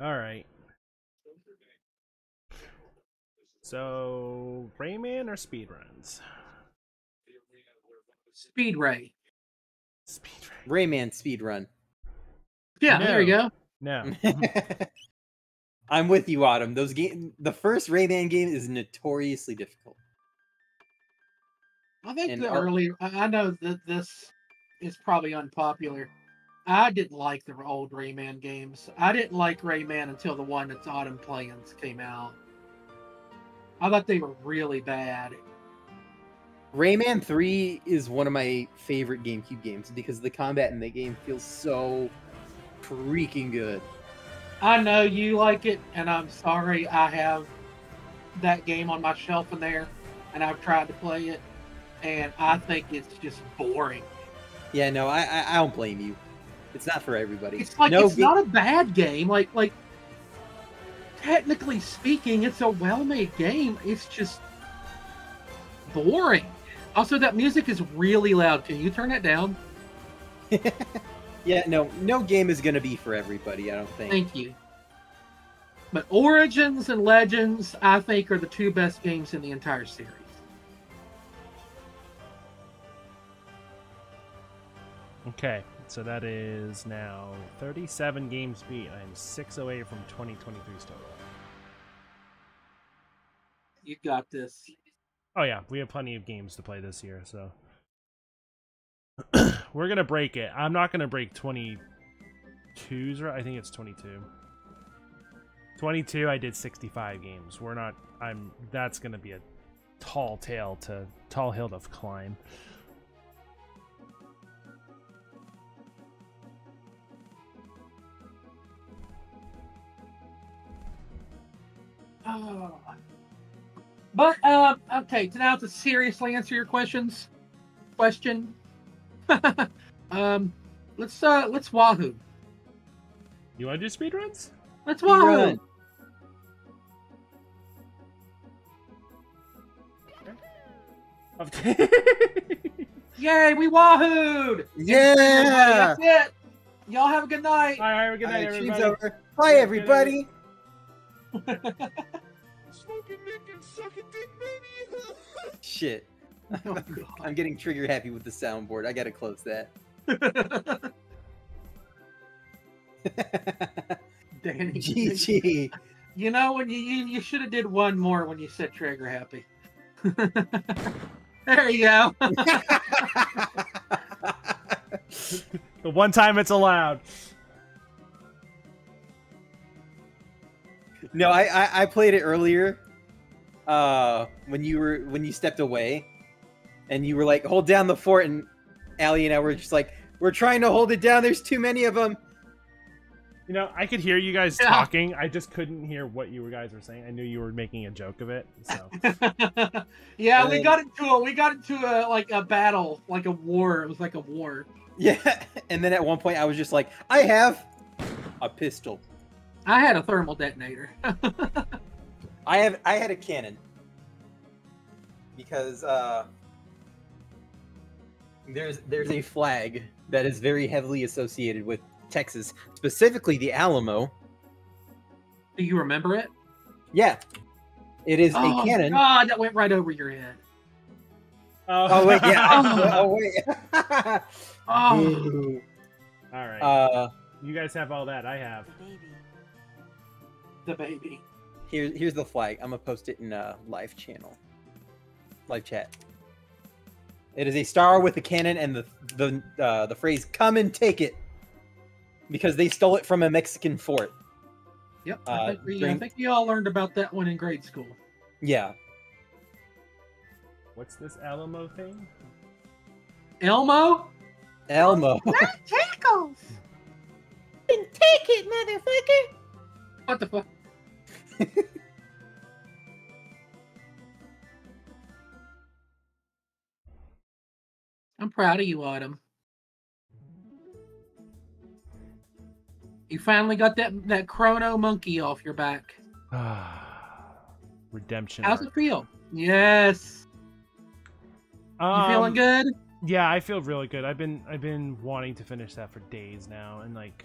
All right. So, Rayman or speedruns? Speed Ray. Speed Ray. Rayman speedrun. Yeah, there you go. No. Mm-hmm. I'm with you, Autumn. Those game, the first Rayman game is notoriously difficult. I think And the early. I I know that this is probably unpopular. I didn't like the old Rayman games. I didn't like Rayman until the one that's Autumn Plans came out. I thought they were really bad. Rayman 3 is one of my favorite GameCube games because the combat in the game feels so freaking good. I know you like it, and I'm sorry I have that game on my shelf in there, and I've tried to play it, and I think it's just boring. Yeah, no, I I, I don't blame you. It's not for everybody. It's like no it's ga- not a bad game. Like like technically speaking, it's a well-made game. It's just boring. Also, that music is really loud. Can you turn it down? yeah, no, no game is gonna be for everybody. I don't think. Thank you. But Origins and Legends, I think, are the two best games in the entire series. Okay, so that is now 37 games beat. I'm six oh away from 2023's total. You got this. Oh yeah, we have plenty of games to play this year, so we're gonna break it. I'm not gonna break 22's. Right? I think it's 22. 22. I did 65 games. We're not. I'm. That's gonna be a tall tale to tall hill to climb. Oh. But um, okay, so now to seriously answer your questions. Question. um, let's uh, let's Wahoo. You want to do speedruns? Let's Wahoo. Run. Yay, we Wahooed! Yeah. That's it. Y'all have a good night. All right, have a good night, Alright, stream's everybody. over. Bye, everybody. Shit. Oh, I'm getting trigger happy with the soundboard. I gotta close that. Danny. GG. You know when you you, you should have did one more when you said trigger happy. there you go. The one time it's allowed. no, I, I I played it earlier. Uh, when you were when you stepped away, and you were like, "Hold down the fort," and Allie and I were just like, "We're trying to hold it down. There's too many of them." You know, I could hear you guys Yeah. talking. I just couldn't hear what you guys were saying. I knew you were making a joke of it. So yeah, And we then- got into a we got into a like a battle, like a war. It was like a war. Yeah, and then at one point I was just like, "I have a pistol. I had a thermal detonator. I have I had a cannon because uh, there's there's a flag that is very heavily associated with Texas, specifically the Alamo. Do you remember it? Yeah, it is oh, a cannon. God, that went right over your head. Oh wait, yeah. Oh. oh wait. Oh, all right, uh, you guys have all that. I have. the baby. the baby. Here's here's the flag. I'm gonna post it in a live channel, live chat. It is a star with a cannon and the the uh, the phrase "Come and take it," because they stole it from a Mexican fort. Yep, Uh, I, think we, I think you all learned about that one in grade school. Yeah, What's this Alamo thing? Elmo. Elmo. Tackles. Take it, motherfucker. What the fuck? I'm proud of you, Autumn. You finally got that that chrono monkey off your back. Redemption. How's it feel? Yes. You feeling Um, good? Yeah, I feel really good. I've been I've been wanting to finish that for days now, and like,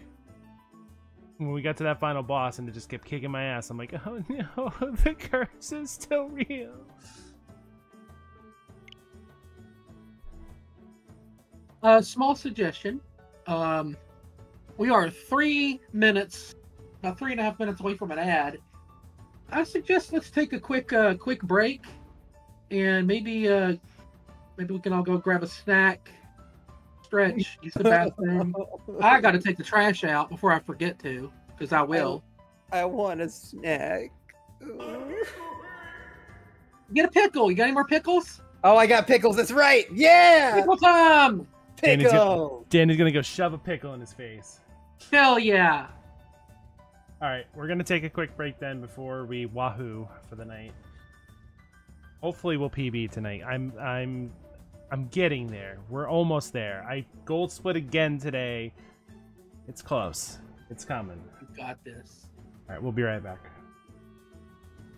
when we got to that final boss and it just kept kicking my ass, I'm like, oh no, the curse is still real. A small suggestion. Um, we are three minutes, about three and a half minutes away from an ad. I suggest let's take a quick, uh, quick break, and maybe, uh, maybe we can all go grab a snack, stretch, use the bathroom. I got to take the trash out before I forget to, because I will. I want a snack. Get a pickle. You got any more pickles? Oh, I got pickles. That's right. Yeah, Pickle time! Danny's got- pickles. Danny's gonna go shove a pickle in his face. Hell yeah! All right, we're gonna take a quick break then before we wahoo for the night. Hopefully, we'll PB tonight. I'm I'm I'm getting there. We're almost there. I gold split again today. It's close. It's coming. You got this. All right, we'll be right back.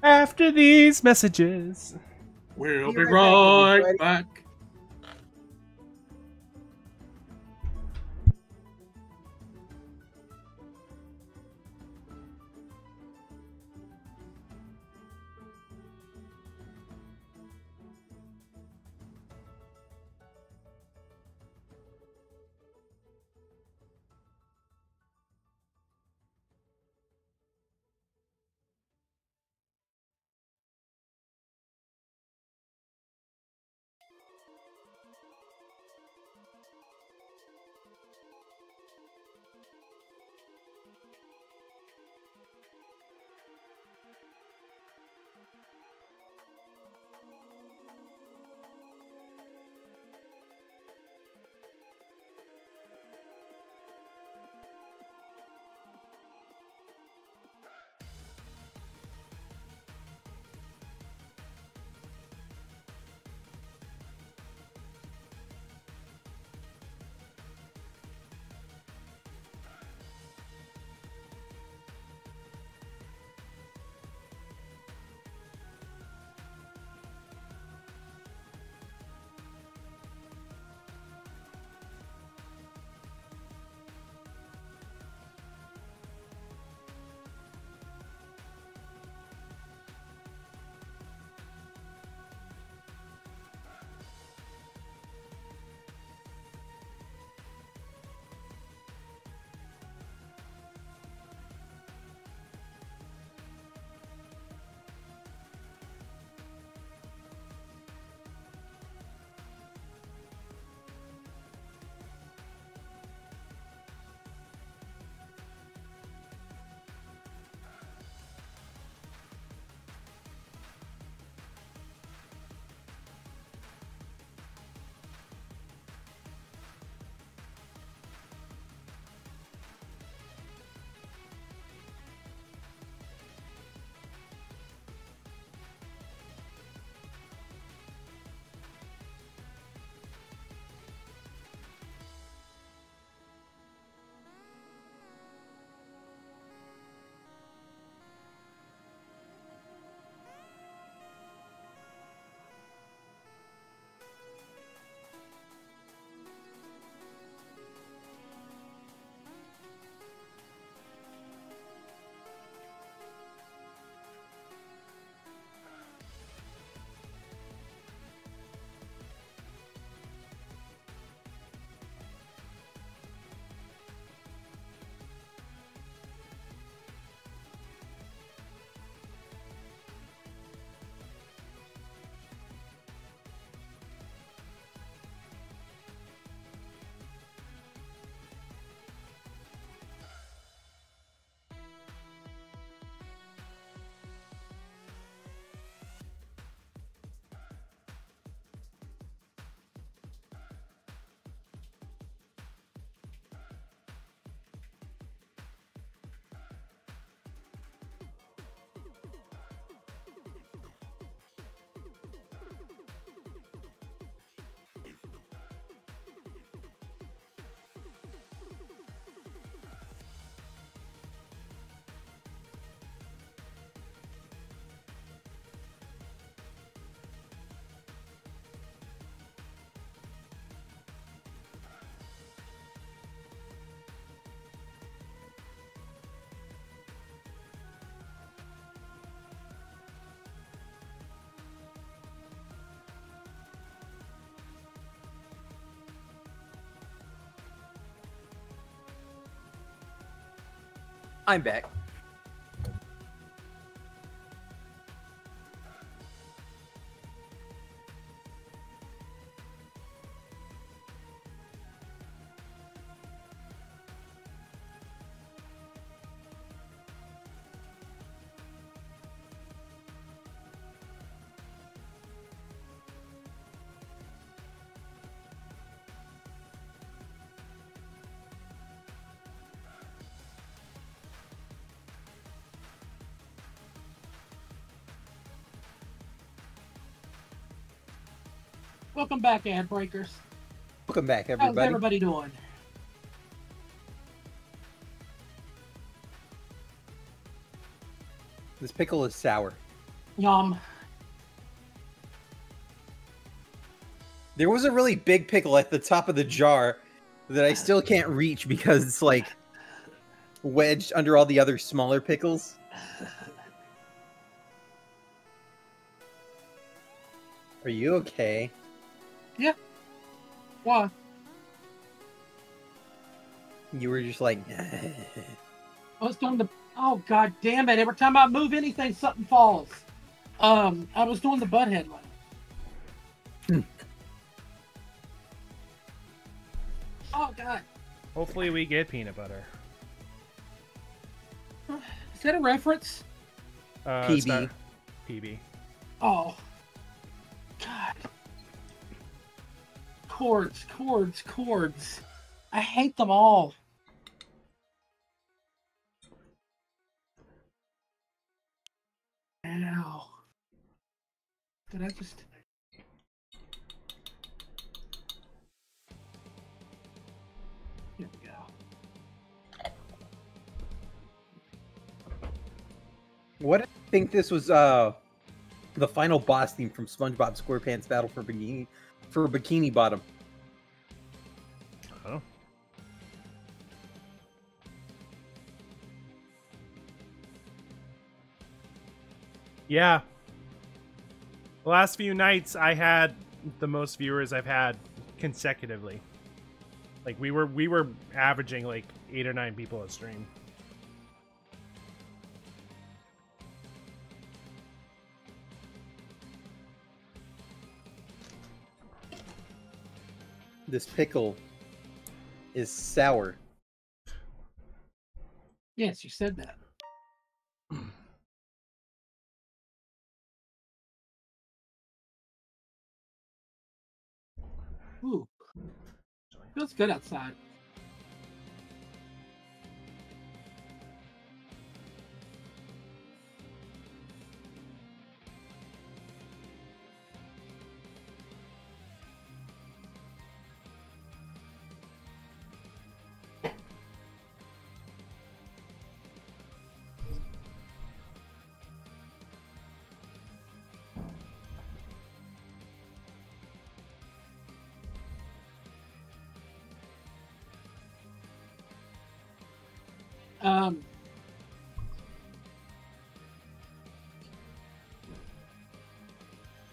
After these messages. We'll Be be right right back, I'm back. Welcome back, ad breakers. Welcome back, everybody. How's everybody. everybody doing? This pickle is sour. Yum. There was a really big pickle at the top of the jar that I still can't reach because it's like wedged under all the other smaller pickles. Are you okay? Why? You were just like, I was doing the. Oh god damn it! Every time I move anything, something falls. Um, I was doing the butt headline. Hmm. oh god, Hopefully, we get peanut butter. is that a reference? Uh, PB. PB. Oh, god. Chords, chords, chords. I hate them all. Ow. Did I just. Here we go. what? I think this was uh the final boss theme from SpongeBob SquarePants Battle for Bikini for Bikini Bottom. Oh. Yeah. The last few nights I had the most viewers I've had consecutively. Like we were we were averaging like 8 or 9 people a stream. This pickle is sour. Yes, you said that. Ooh. Feels good outside.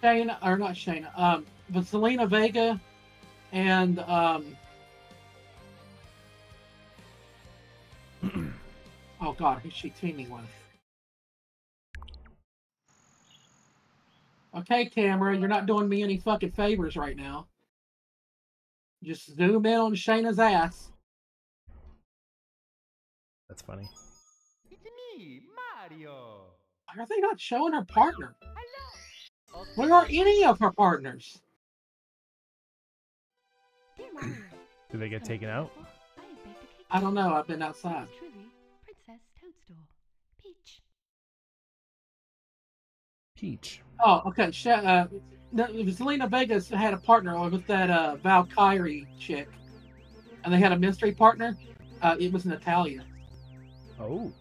Shayna, or not Shayna, um, but Zelina Vega and um, oh god, who's she teaming with? Okay, camera, you're not doing me any fucking favors right now. Just zoom in on Shayna's ass. That's funny. It's me, Mario. Why are they not showing her partner? Where are any of her partners? Did they get taken out? I don't know. I've been outside. Truly, Princess Toadstool. Peach. Peach. Oh, okay. Sh- uh, no, it was Zelina Vegas had a partner with that uh, Valkyrie chick, and they had a mystery partner. Uh, it was Natalya. Oh.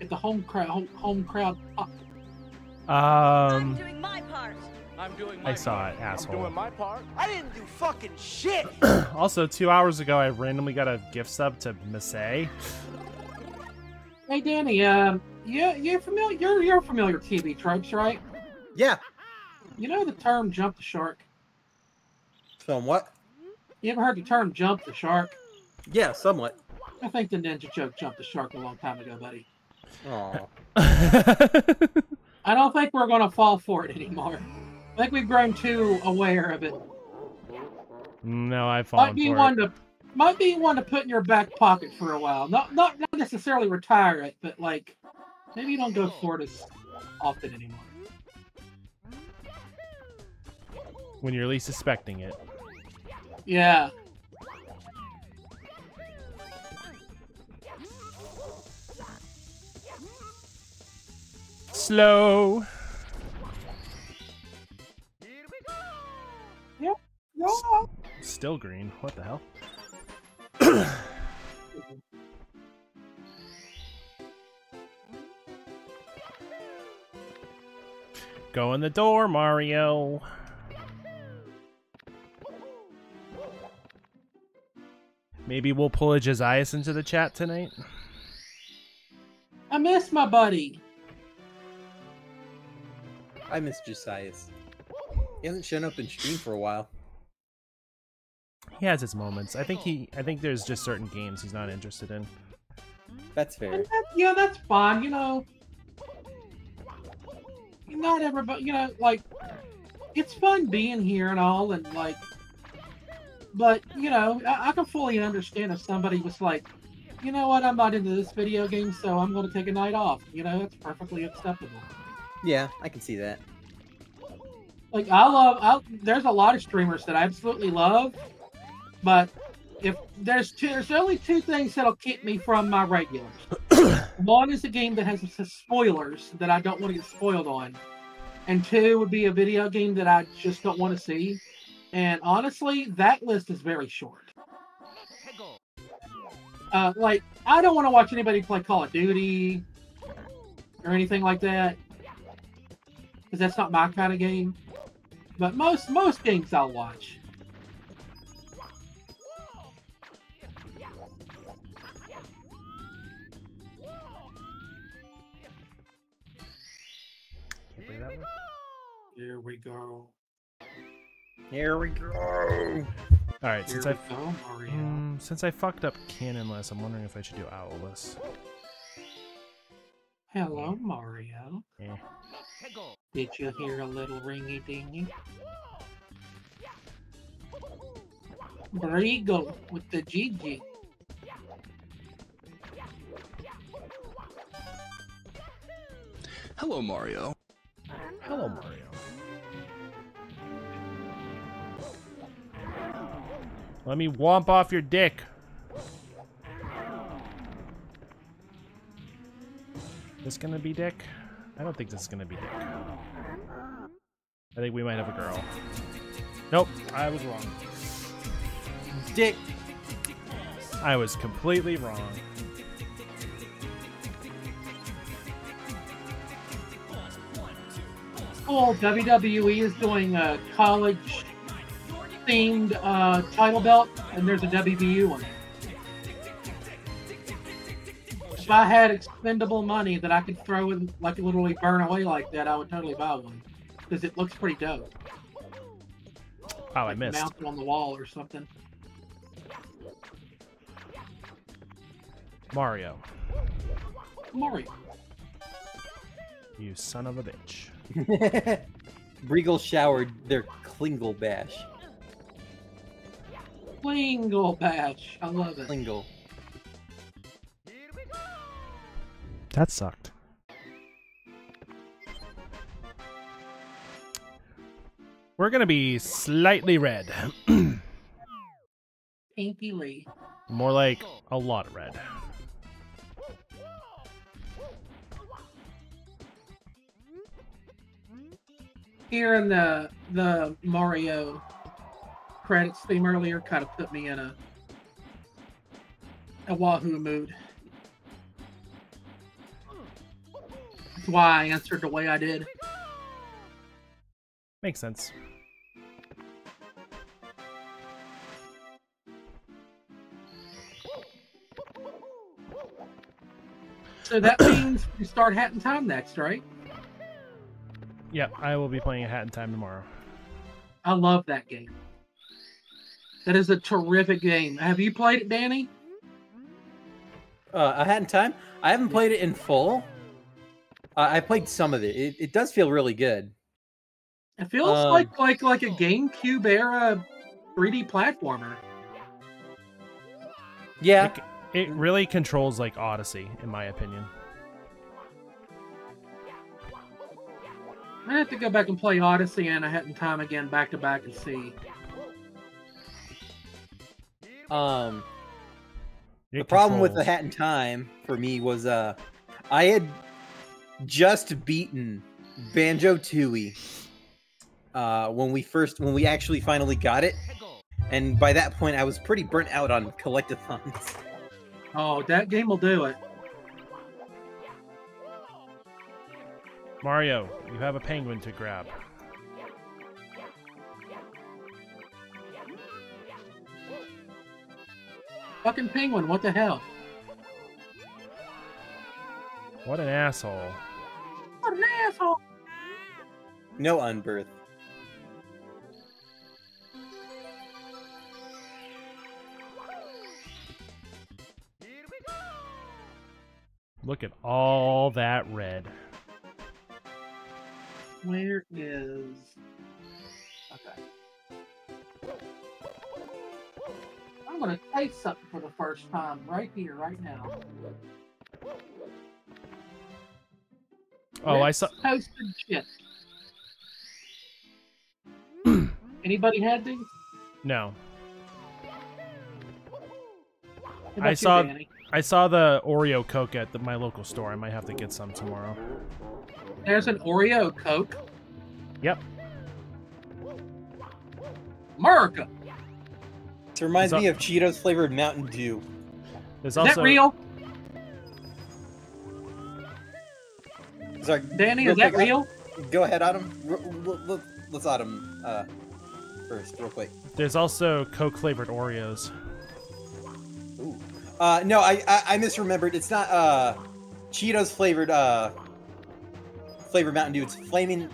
At the home crowd, home, home crowd. Uh, I'm Um doing my part. I'm doing my I saw part. it, asshole. I'm doing my part. I didn't do fucking shit. also 2 hours ago I randomly got a gift sub to Masay. hey, Danny. Um, you you're familiar? You're you're familiar with TV tropes, right? Yeah. You know the term "jump the shark." Somewhat. You ever heard the term "jump the shark"? Yeah, somewhat. I think the ninja joke jumped the shark a long time ago, buddy. Aw. I don't think we're going to fall for it anymore. I think we've grown too aware of it. no, I've Might fallen be for one it. to might be one to put in your back pocket for a while. Not not not necessarily retire it, but like maybe you don't go for it as often anymore. When you're least suspecting it. Yeah. Slow. Here we go. No. Still green. What the hell? Go in the door, Mario. Maybe we'll pull a Josias into the chat tonight. I miss my buddy. I miss Josias. He hasn't shown up in stream for a while. He has his moments. I think he. I think there's just certain games he's not interested in. That's fair. And that, yeah, that's fine. You know, not everybody. You know, like it's fun being here and all, and like, but you know, I, I can fully understand if somebody was like, you know what, I'm not into this video game, so I'm going to take a night off. You know, that's perfectly acceptable. Yeah, I can see that. Like I love, I, there's a lot of streamers that I absolutely love, but if there's two, there's only two things that'll keep me from my regulars. One is a game that has spoilers that I don't want to get spoiled on, and two would be a video game that I just don't want to see. And honestly, that list is very short. Uh, like I don't want to watch anybody play Call of Duty or anything like that because that's not my kind of game. But most most games I'll watch. Can't play. Here we go. Here we go. All right, Here since I go, Mario. mm, since I fucked up cannonless, I'm wondering if I should do owlless. Hello, Mario. Here go. Did you hear a little ringy dingy? Brigo with the Gigi. Hello, Mario. Hello, Mario. Let me womp off your dick. This gonna be dick? I don't think this is gonna be dick. I think we might have a girl. Nope, I was wrong. Dick. I was completely wrong. Oh, WWE is doing a college themed uh, title belt, and there's a WVU one. If I had expendable money that I could throw and like literally burn away like that, I would totally buy one because it looks pretty dope. Oh, I Like missed. Mounted on the wall or something. Mario, Mario. you son of a bitch. Briegel showered their Klingle bash. Klingle Bash. I love it. Klingle. That sucked. We're gonna be slightly red. Pinky Lee. More like a lot of red. Hearing the the Mario credits theme earlier kind of put me in a a Wahoo mood. That's why I answered the way I did. Makes sense. So that means we start Hat in Time next, right? Yep, I will be playing a Hat in Time tomorrow. I love that game. That is a terrific game. Have you played it, Danny? Uh, a Hat in Time. I haven't played it in full. Uh, I played some of it. it. It does feel really good. It feels Um, like like like a GameCube era 3D platformer. Yeah. Like, it really controls like Odyssey, in my opinion. I have to go back and play Odyssey and A Hat in Time again back to back and see. Um. It the problem with the Hat in Time for me was uh, I had just beaten Banjo Tooie. Uh, when we first when we actually finally got it, and by that point I was pretty burnt out on collectathons. Oh, that game will do it. Mario, you have a penguin to grab. Fucking penguin, what the hell? What an asshole. What an asshole! No unbirth. Look at all that red. Where is? Okay. I'm gonna taste something for the first time right here, right now. Oh, I Ritz saw. toasted chips. Anybody had these? No, I you, saw- Danny? I saw the Oreo Coke at the, my local store. I might have to get some tomorrow. There's an Oreo Coke. Yep. America. This reminds Is me of Cheetos flavored Mountain Dew. Is also that real? Sorry, Danny, real is that quick, real? Go ahead, Autumn. R- l- l- Let's Autumn uh, first, real quick. there's also Coke flavored Oreos. Ooh. Uh, no, I, I I misremembered. It's not uh, Cheetos flavored uh, flavored Mountain Dew. It's flaming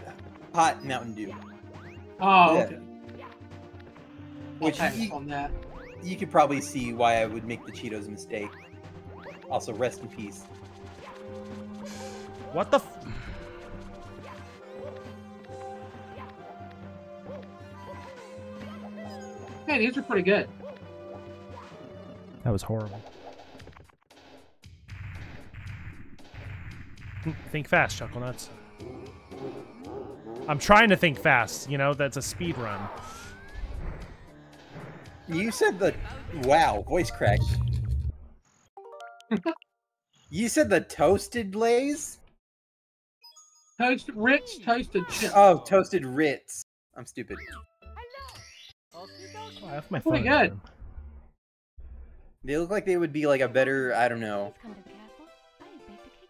hot Mountain Dew. Oh, Yeah. okay. Which I'll you, on that. you could probably see why I would make the Cheetos mistake. Also, rest in peace. What the? F- Hey, these are pretty good. that was horrible. Think fast, Chuckle Nuts. I'm trying to think fast. You know, that's a speed run. You said the wow voice crack. you said the toasted lays. Toast, Ritz toasted chips. Oh, toasted Ritz. I'm stupid. Oh, I have my Pretty phone. in good. there. They look like they would be like a better, I don't know, Come to the castle.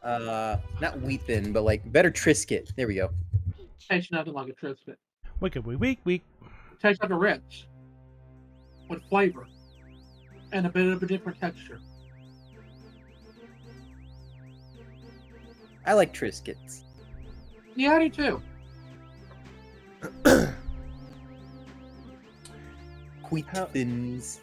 I baked a cake. uh, not wheat thin, but like better Triscuit. There we go. Peach. Tastes nothing like a Triscuit. Wicked week, week, week. Tastes like a Ritz with flavor and a bit of a different texture. I like Triscuits. Yeah, I do too. Wheat How- thins.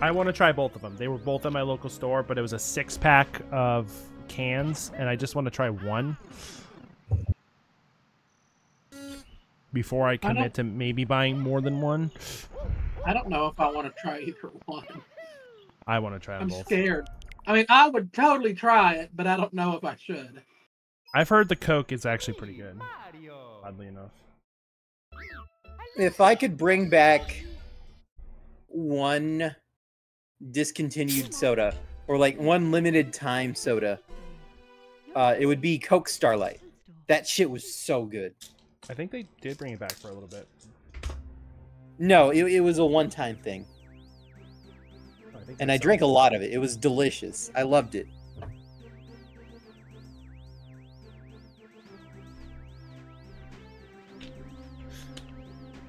I want to try both of them. They were both at my local store, but it was a six pack of cans, and I just want to try one before I don't- commit to maybe buying more than one. I don't know if I want to try either one. I want to try them I'm both. scared. I mean, I would totally try it, but I don't know if I should. I've heard the Coke is actually pretty good, oddly enough. If I could bring back one discontinued soda or like one limited time soda, uh, it would be Coke Starlight. That shit was so good. I think they did bring it back for a little bit. No, it, it was a one time thing. I And I still- drank a lot of it. It was delicious. I loved it.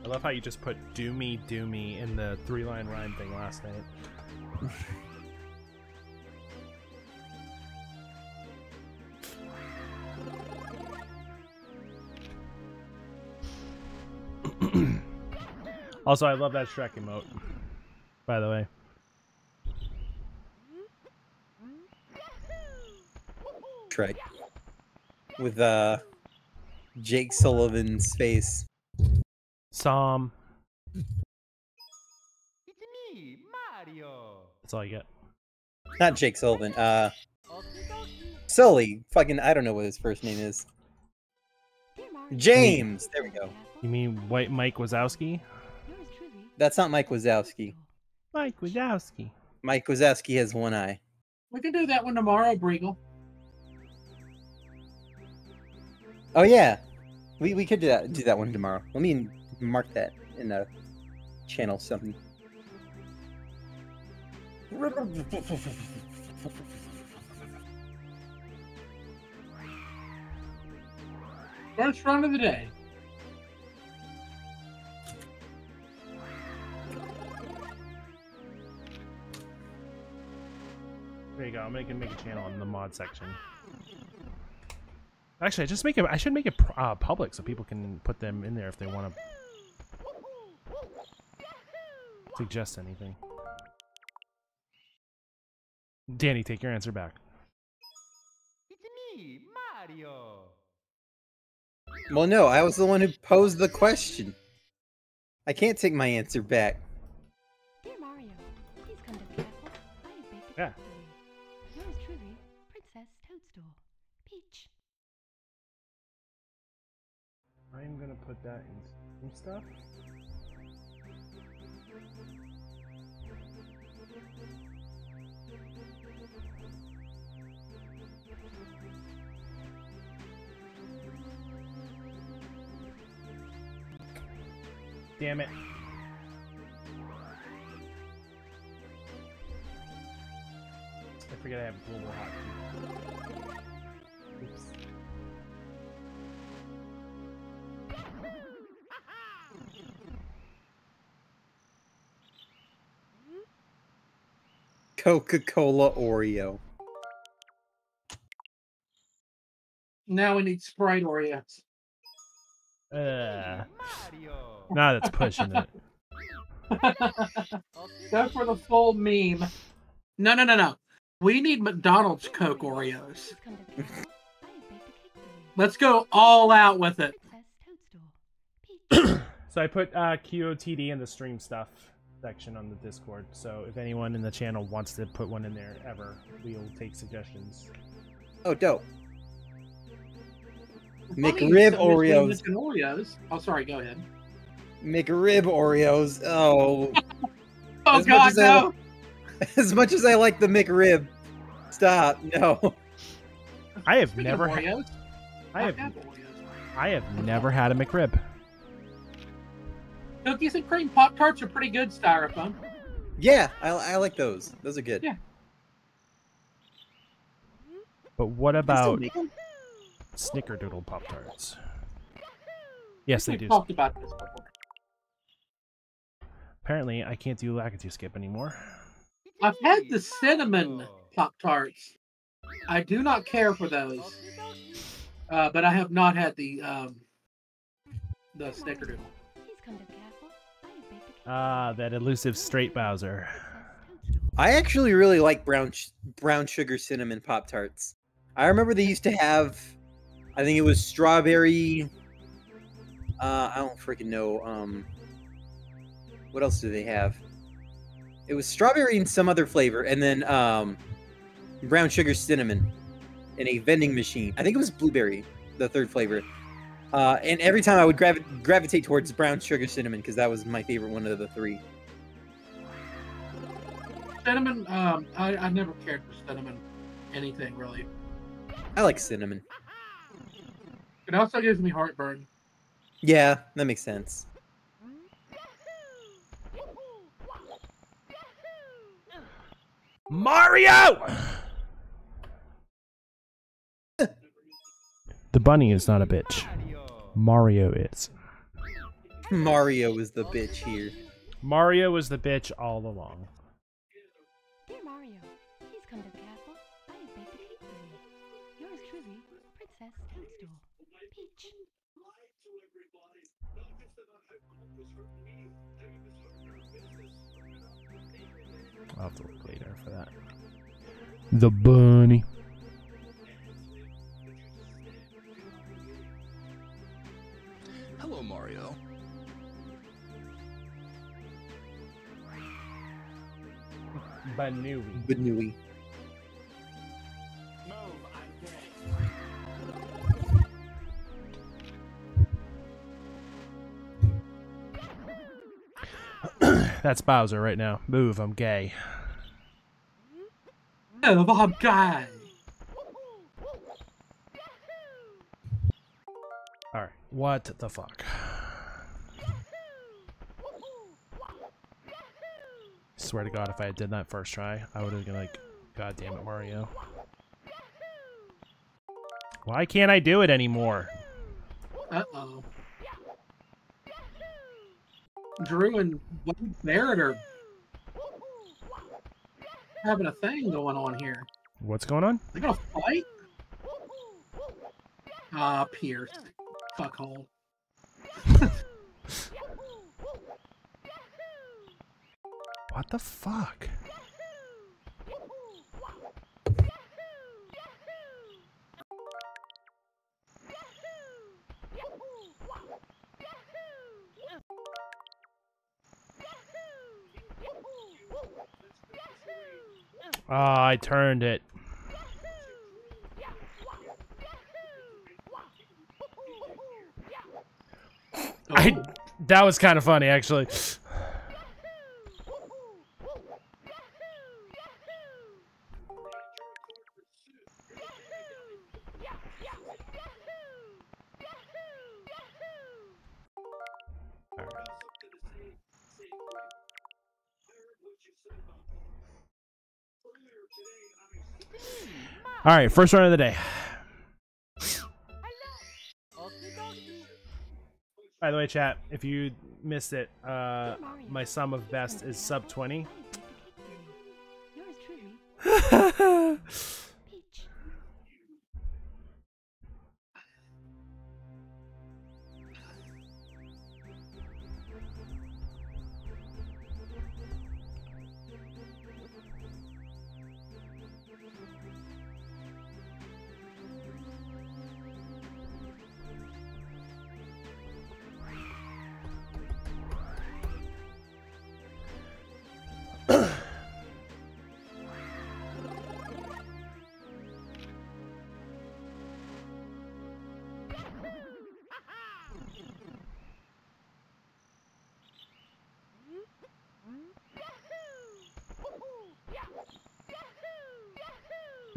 I love how you just put "do me, do me" in the three-line rhyme thing last night. Also, I love that Shrek emote. By the way, Shrek. With uh Jake Sullivan's face. Psalm. It's me, Mario. That's all you get. Not Jake Sullivan. Uh Okie. Sully. Fucking I don't know what his first name is. James. There we go. You mean White Mike Wazowski? Yours truly, That's not Mike Wazowski. Mike Wazowski. Mike Wazowski has one eye. We can do that one tomorrow, Briegel. Oh yeah. We we could do that do that one tomorrow. Let me mark that in the channel something. First run of the day. You go. I'm gonna make a channel in the mod section. Actually, I just make it. I should make it uh, public so people can put them in there if they want to suggest anything. Danny, take your answer back. It's me, Mario. Well no, I was the one who posed the question. I can't take my answer back. Put that in some stuff. Damn it. I forget I have global hotkey. Coca-Cola Oreo. Now we need Sprite Oreos. Uh, Mario. now that's pushing it. Go for the full meme. No, no, no, no. We need McDonald's Coke Oreos. Please come to the castle. I have baked a cake for you. Let's go all out with it. Princess Toadstool. Peach. So I put uh, QOTD in the stream stuff section on the Discord. So if anyone in the channel wants to put one in there ever, we'll take suggestions. Oh dope. Funny McRib you said Mr. Oreos. Oreos. Oh, sorry. Go ahead. McRib Oreos. Oh. Oh As much God, as I no! as much as I like the McRib. Stop. No. I have Speaking never, of ha- Oreos, I have, Oreos. I have never had a McRib. Cookies and cream Pop Tarts are pretty good styrofoam. Yeah, I, I like those. Those are good. Yeah. But what about. Snickerdoodle Pop Tarts? Yes, they We've do. talked about this before. Apparently, I can't do Lakitu Skip anymore. I've had the cinnamon Pop Tarts. I do not care for those, uh, but I have not had the um, the Snickerdoodle. Ah, that elusive straight Bowser. I actually really like brown brown sugar cinnamon pop tarts. I remember they used to have, I think it was strawberry. Uh, I don't freaking know. Um, what else do they have? It was strawberry and some other flavor, and then um, brown sugar cinnamon in a vending machine. I think it was blueberry, the third flavor. Uh, and every time I would gravi- gravitate towards brown sugar cinnamon because that was my favorite one of the three. Cinnamon, um, I, I never cared for cinnamon anything really. I like cinnamon. It also gives me heartburn. Yeah, that makes sense. Mario! the bunny is not a bitch. Mario is. Mario is the bitch here. Mario was the bitch all along. Dear Mario, please come to the castle. I have baked a cake for you. Yours truly, Princess Toadstool, Peach. I'll have to look later for that. The bunny. Banui. Banui. That's Bowser right now. Move, I'm gay. Oh, Bob guy. Alright. What the fuck? Swear to God, if I had did that first try, I would have been like, God damn it, Mario. Why can't I do it anymore? Uh oh. Drew and Wade Barrett are having a thing going on here. What's going on? They gonna fight? Ah, Pierce. Fuckhole. What the fuck? Ah, I turned it. I Oh, that was kind of funny actually. All right, first round of the day. By the way, chat, if you missed it, uh, my sum of best is sub 20.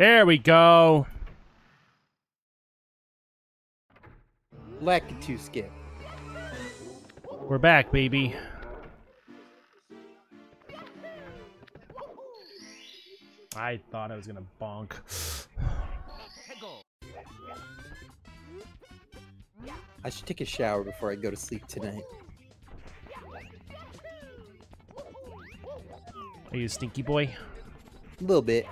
There we go. Lakitu skip. We're back, baby. I thought I was gonna bonk. I should take a shower before I go to sleep tonight. Are you a stinky boy? A little bit.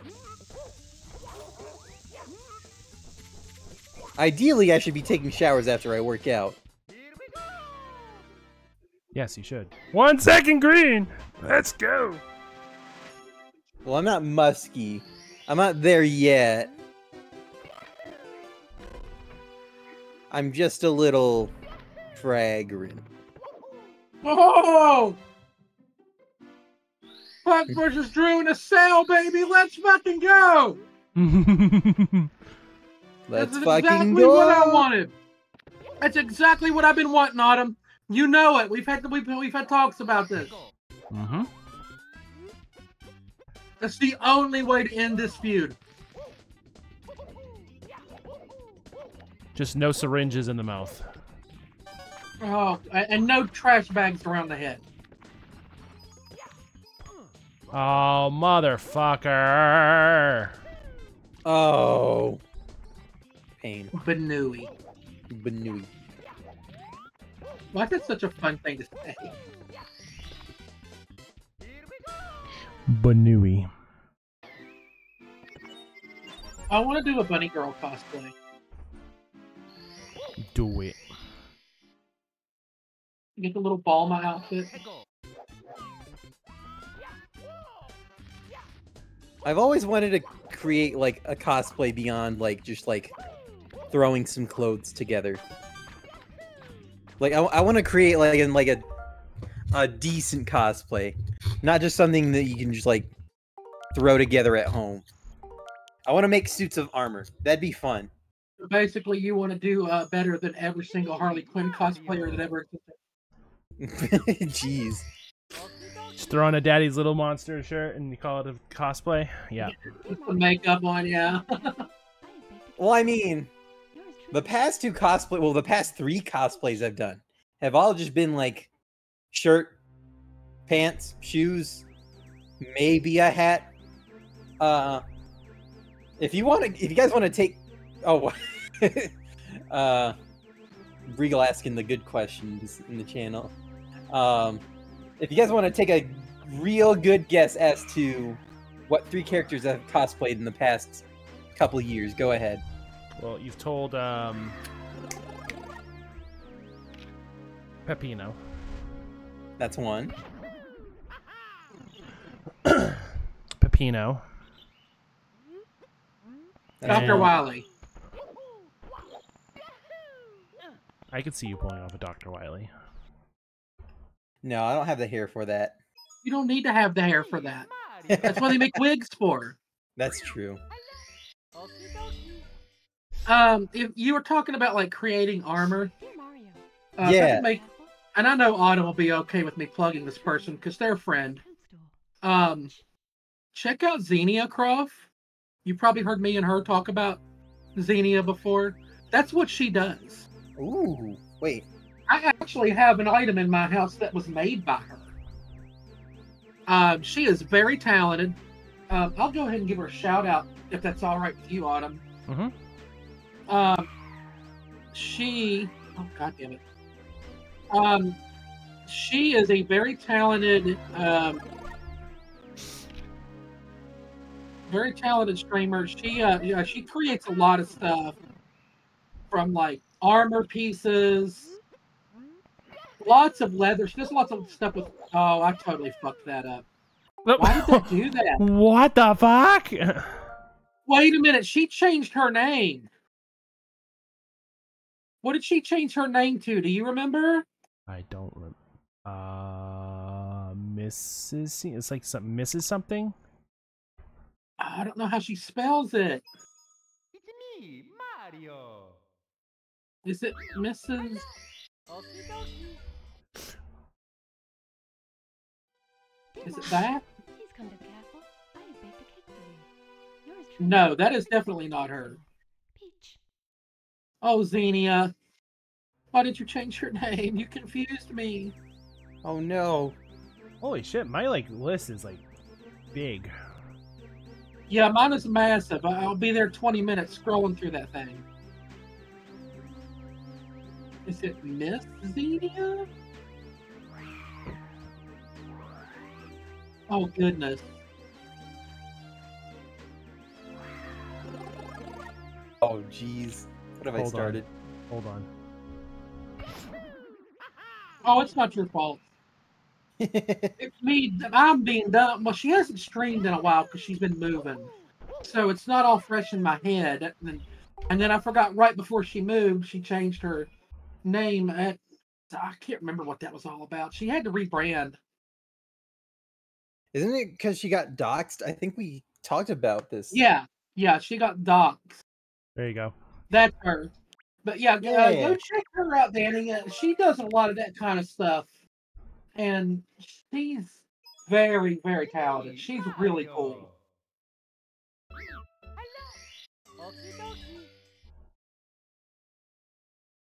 Ideally, I should be taking showers after I work out. Yes, you should. One second green. Let's go. Well, I'm not musky. I'm not there yet. I'm just a little fragrant. Oh! Punk versus Drew in a cell, baby. Let's fucking go. Let's That's fucking exactly go. what I wanted. That's exactly what I've been wanting, Autumn. You know it. We've had we've, we've had talks about this. mm-hmm. That's the only way to end this feud. Just no syringes in the mouth. Oh, and no trash bags around the head. Oh, motherfucker. Oh. Pain. Banui. Banui. Why is that such a fun thing to say? Banui. I want to do a bunny girl cosplay. Do it. Get the little Bulma outfit. I've always wanted to create like a cosplay beyond like just like throwing some clothes together. Like I, want to create like in like a a decent cosplay, not just something that you can just like throw together at home. I want to make suits of armor. That'd be fun. Basically, you want to do uh, better than every single Harley Quinn cosplayer that ever existed. Jeez. Just throw on a Daddy's Little Monster shirt and you call it a cosplay. Yeah. Put some makeup on, yeah. I have baked a Well, I mean, Yours truly. The past two cosplay, well, the past three cosplays I've done have all just been like shirt, pants, shoes, maybe a hat. Uh, if you want to, if you guys want to take, oh, uh, Regal asking the good questions in the channel. Um, if you guys want to take a real good guess as to what three characters I've cosplayed in the past couple years, go ahead. Well, you've told um, Peppino. That's one. Peppino. That's Dr. And- Wily. I could see you pulling off a Dr. Wily. No, I don't have the hair for that. You don't need to have the hair for that. That's what they make wigs for. That's true. Um, if you were talking about like creating armor, Mario. uh, Yeah. make, and I know Autumn will be okay with me plugging this person because they're a friend. Um, check out Xenia Croft. You probably heard me and her talk about Xenia before. That's what she does. Ooh, wait. I actually have an item in my house that was made by her. Um, she is very talented. Um, I'll go ahead and give her a shout out if that's all right with you, Autumn. Mhm. Um, she, oh god damn it. Um, she is a very talented, um, very talented streamer. She, uh, yeah, she creates a lot of stuff from like armor pieces, lots of leather. She does lots of stuff with. Oh, I totally fucked that up. Why did that do that? what the fuck? Wait a minute. She changed her name. What did she change her name to? Do you remember? I don't remember. Uh, Mrs. It's like some Mrs. something. I don't know how she spells it. It's me, Mario. Is it Mrs. Okie dokie. Dear Is it that? Come to the castle. I baked a cake for you. Yours. No, that is definitely not her. Peach. Oh, Xenia. Why did you change your name? You confused me. Oh no. Holy shit! My like list is like big. Yeah, mine is massive. I'll be there 20 minutes scrolling through that thing. Is it Miss Xenia? Oh, goodness. Oh jeez. What have I Hold on. started? Hold on. Oh, it's not your fault. It's me. I'm being done. Well, she hasn't streamed in a while because she's been moving. So it's not all fresh in my head. And then, and then I forgot right before she moved, she changed her name. At, I can't remember what that was all about. She had to rebrand. Isn't it because she got doxxed? I think we talked about this. Yeah, yeah, she got doxxed. There you go. That's her. But yeah, uh, go check her out, Danny. Uh, She does a lot of that kind of stuff, and she's very, very talented. She's really cool.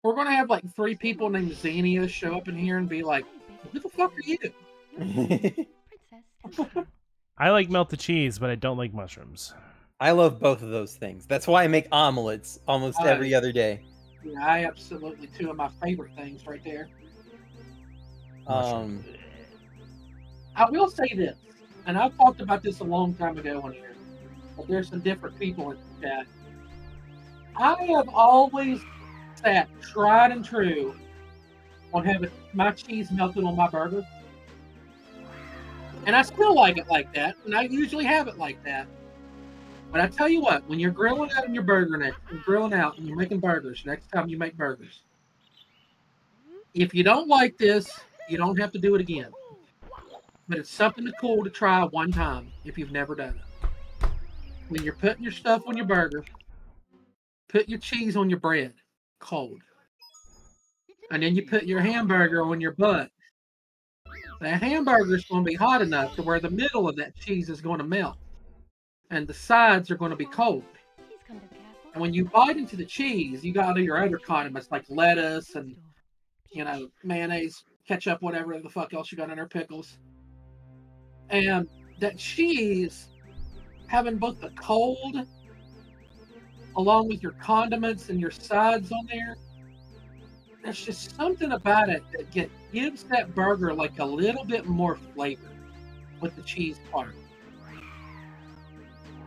We're gonna have like three people named Xenia show up in here and be like, "Who the fuck are you?" I like melted cheese, but I don't like mushrooms. I love both of those things. That's why I make omelets almost Uh, every other day. Yeah, I absolutely two of my favorite things right there. Um, I will say this, and I've talked about this a long time ago on here, but there's some different people in chat. I have always sat tried and true on having my cheese melted on my burger. And I still like it like that, and I usually have it like that. But I tell you what, when you're grilling out in your burger next, grilling out and you're making burgers next time you make burgers, if you don't like this, you don't have to do it again. But it's something cool to try one time if you've never done it. When you're putting your stuff on your burger, put your cheese on your bread, cold. And then you put your hamburger on your butt. That hamburger's going to be hot enough to where the middle of that cheese is going to melt. And the sides are going to be cold. Please come to the castle. And when you bite into the cheese, you got all your other condiments like lettuce and you know, mayonnaise, ketchup, whatever the fuck else you got in there, pickles. And that cheese, having both the cold along with your condiments and your sides on there, there's just something about it that get, gives that burger like a little bit more flavor with the cheese part.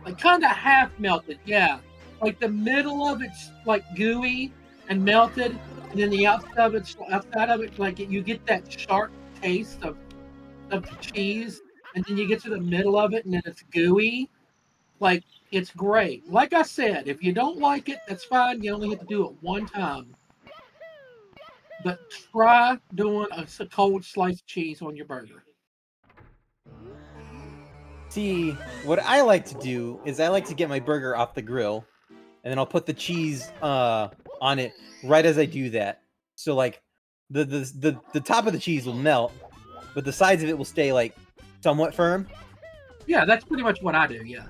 Like kind of half melted, yeah. Like the middle of it's like gooey and melted, and then the outside of it's outside of it, like you get that sharp taste of of the cheese, and then you get to the middle of it, and then it's gooey. Like it's great. Like I said, if you don't like it, that's fine. You only have to do it one time. But try doing a cold sliced cheese on your burger. See, what I like to do is I like to get my burger off the grill, and then I'll put the cheese uh on it right as I do that. So like the the the, the top of the cheese will melt, but the sides of it will stay like somewhat firm. Yeah, that's pretty much what I do. Yeah,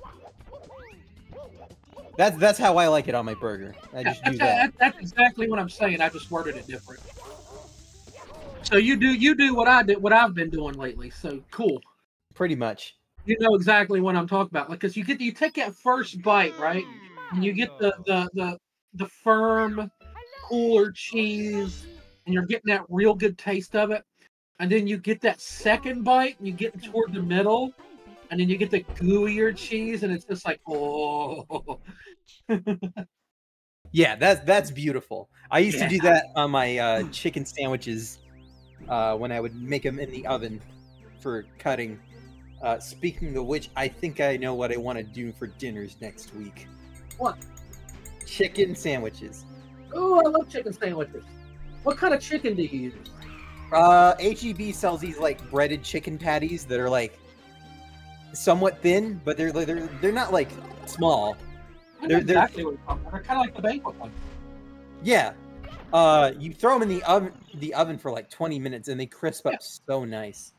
That's that's how I like it on my burger. I just do that's, that. that's exactly what I'm saying. I just worded it different. So you do you do what I did, what I've been doing lately. So cool. Pretty much. You know exactly what I'm talking about. Like, cause you get you take that first bite, right? And you get the the the the firm, cooler cheese, and you're getting that real good taste of it. And then you get that second bite, and you get toward the middle, and then you get the gooier cheese, and it's just like, oh, Yeah, that's that's beautiful. I used to do that on my uh, chicken sandwiches uh, when I would make them in the oven for cutting. Uh, speaking of which, I think I know what I want to do for dinners next week. What? Chicken sandwiches. oh, I love chicken sandwiches. What kind of chicken do you use? Uh, HEB sells these like breaded chicken patties that are like somewhat thin, but they're they're they're not like small. They're- they're- exactly about. They're kind of like the banquet one. Yeah. Uh, you throw them in the oven the oven for like 20 minutes, and they crisp up Yeah. so nice.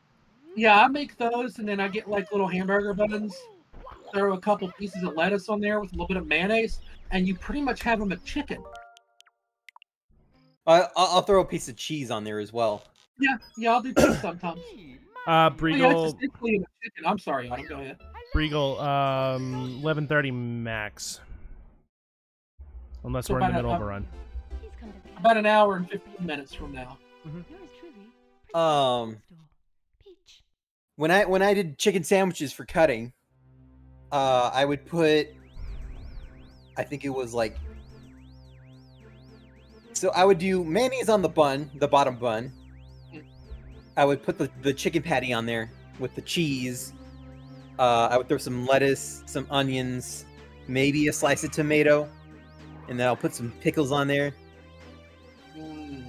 Yeah, I make those, and then I get like little hamburger buns. Throw a couple pieces of lettuce on there with a little bit of mayonnaise, and you pretty much have them a chicken. Uh, I'll, I'll throw a piece of cheese on there as well. Yeah, yeah, I'll do that sometimes. Uh, Oh, yeah, it's Briegel, essentially a chicken. I'm sorry, Autumn. Go ahead. Briegel, um, eleven thirty max. Unless So we're in the about a- middle of a run. Please come to the castle. About an hour and 15 minutes from now. Yours truly, Princess Um, Toadstool. Peach. When I when I did chicken sandwiches for cutting, uh, I would put, I think it was like, so I would do mayonnaise on the bun, the bottom bun. I would put the, the chicken patty on there with the cheese. Uh, I would throw some lettuce, some onions, maybe a slice of tomato, and then I'll put some pickles on there. Mm,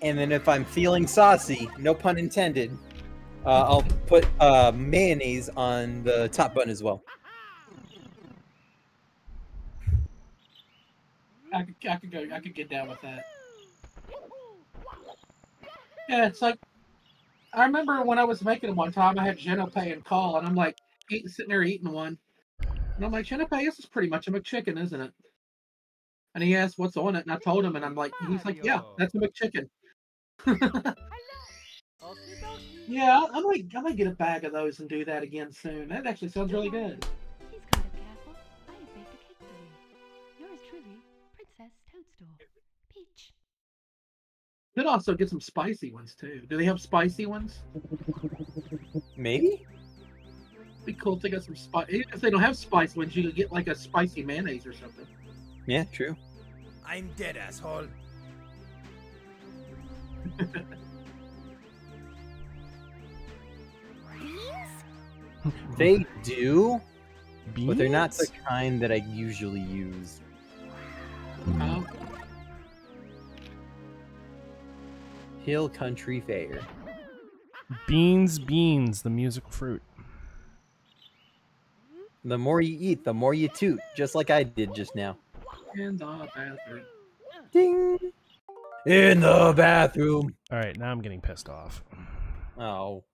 And then if I'm feeling saucy, no pun intended, uh, I'll put uh, mayonnaise on the top bun as well. I could, I could go. I could get down with that. Yeah, it's like I remember when I was making them one time. I had Genope and call, and I'm like eating, sitting there eating one, and I'm like, Genope, this is pretty much a McChicken, isn't it? And he asked what's on it, and I told him, and I'm like, he's like, yeah, that's a McChicken. Okie dokie. Yeah, I might, I might get a bag of those and do that again soon. That actually sounds really good. Please come to the castle. I have baked a cake for you. Yours truly, Princess Toadstool. Peach. Could also get some spicy ones too. Do they have spicy ones? Maybe? Be cool to get some spice. Even if they don't have spicy ones, you could get like a spicy mayonnaise or something. Yeah, true. I'm dead, asshole. They do, but they're not the kind that I usually use. Uh, Hill Country Fair. Beans, beans, the musical fruit. The more you eat, the more you toot, just like I did just now. in the bathroom. Ding! In the bathroom. All right, now I'm getting pissed off. Oh.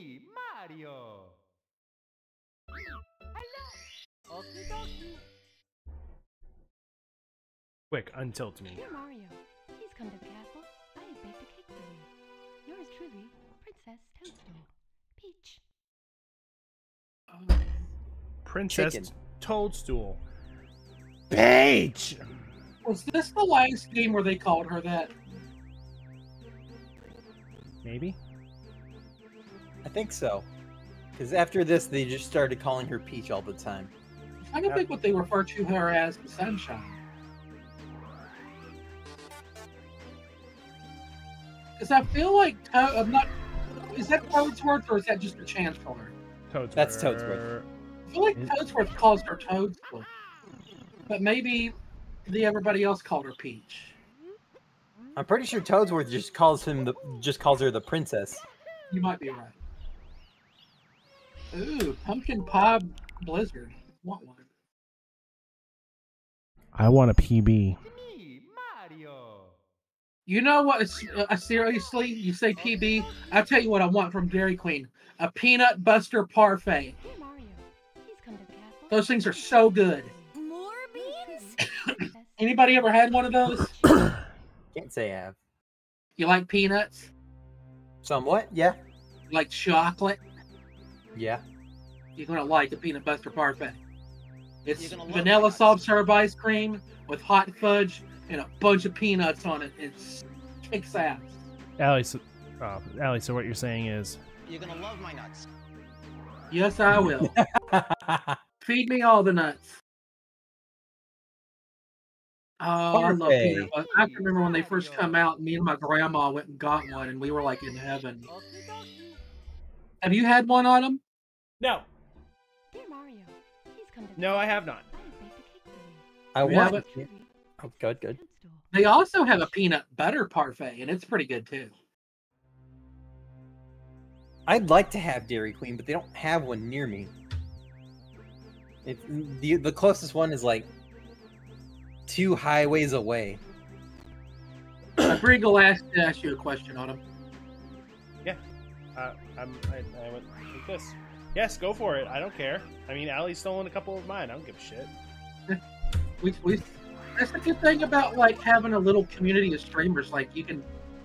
It's me, Mario. Hello. Okie dokie. Quick, untilt me. Dear Mario, please come to the castle. I have baked a cake for you. Yours truly, Princess Toadstool. Peach. Princess Chicken. Toadstool. Peach! was this the last game where they called her that? Maybe? I think so. Because after this, they just started calling her Peach all the time. I don't think what they refer to her as the Sunshine. Because I feel like To- I'm not. Is that Toadsworth or is that just a Chancellor? Toadsworth. That's Toadsworth. I feel like. Toadsworth calls her Toadstool, but maybe the everybody else called her Peach. I'm pretty sure Toadsworth just calls him the just calls her the princess. You might be right. Ooh, pumpkin pie blizzard. Want one? I want a PB. It's me, Mario. You know what? Uh, seriously, you say PB? I tell you what I want from Dairy Queen: a peanut buster parfait. Dear Mario, please come to the castle. Those things are so good. More beans? Anybody ever had one of those? Can't say I have. You like peanuts? Somewhat, yeah. You like chocolate? Yeah. You're gonna like the peanut buster parfait. It's You're gonna love vanilla soft serve ice cream with hot fudge and a bunch of peanuts on it. It's kicks ass. Allie, so, oh, Allie, so what you're saying is You're gonna love my nuts. Yes, I will. Feed me all the nuts. Oh, I love Parfait. peanut butter. I can remember when they first come out, me and my grandma went and got one, and we were like in heaven. Okie dokie. Have you had one on them? No, Dear Mario, please come to no, I have not. I have baked a cake for you. I want. have Yours it. Oh, good, good. They also have a peanut butter parfait, and it's pretty good too. I'd like to have Dairy Queen, but they don't have one near me. It, the the closest one is like two highways away. Brig will to ask you a question on them. Uh, I'm, I, I went like this. Yes, go for it. I don't care. I mean, Allie's stolen a couple of mine. I don't give a shit. We, we, that's the good thing about like having a little community of streamers. Like you can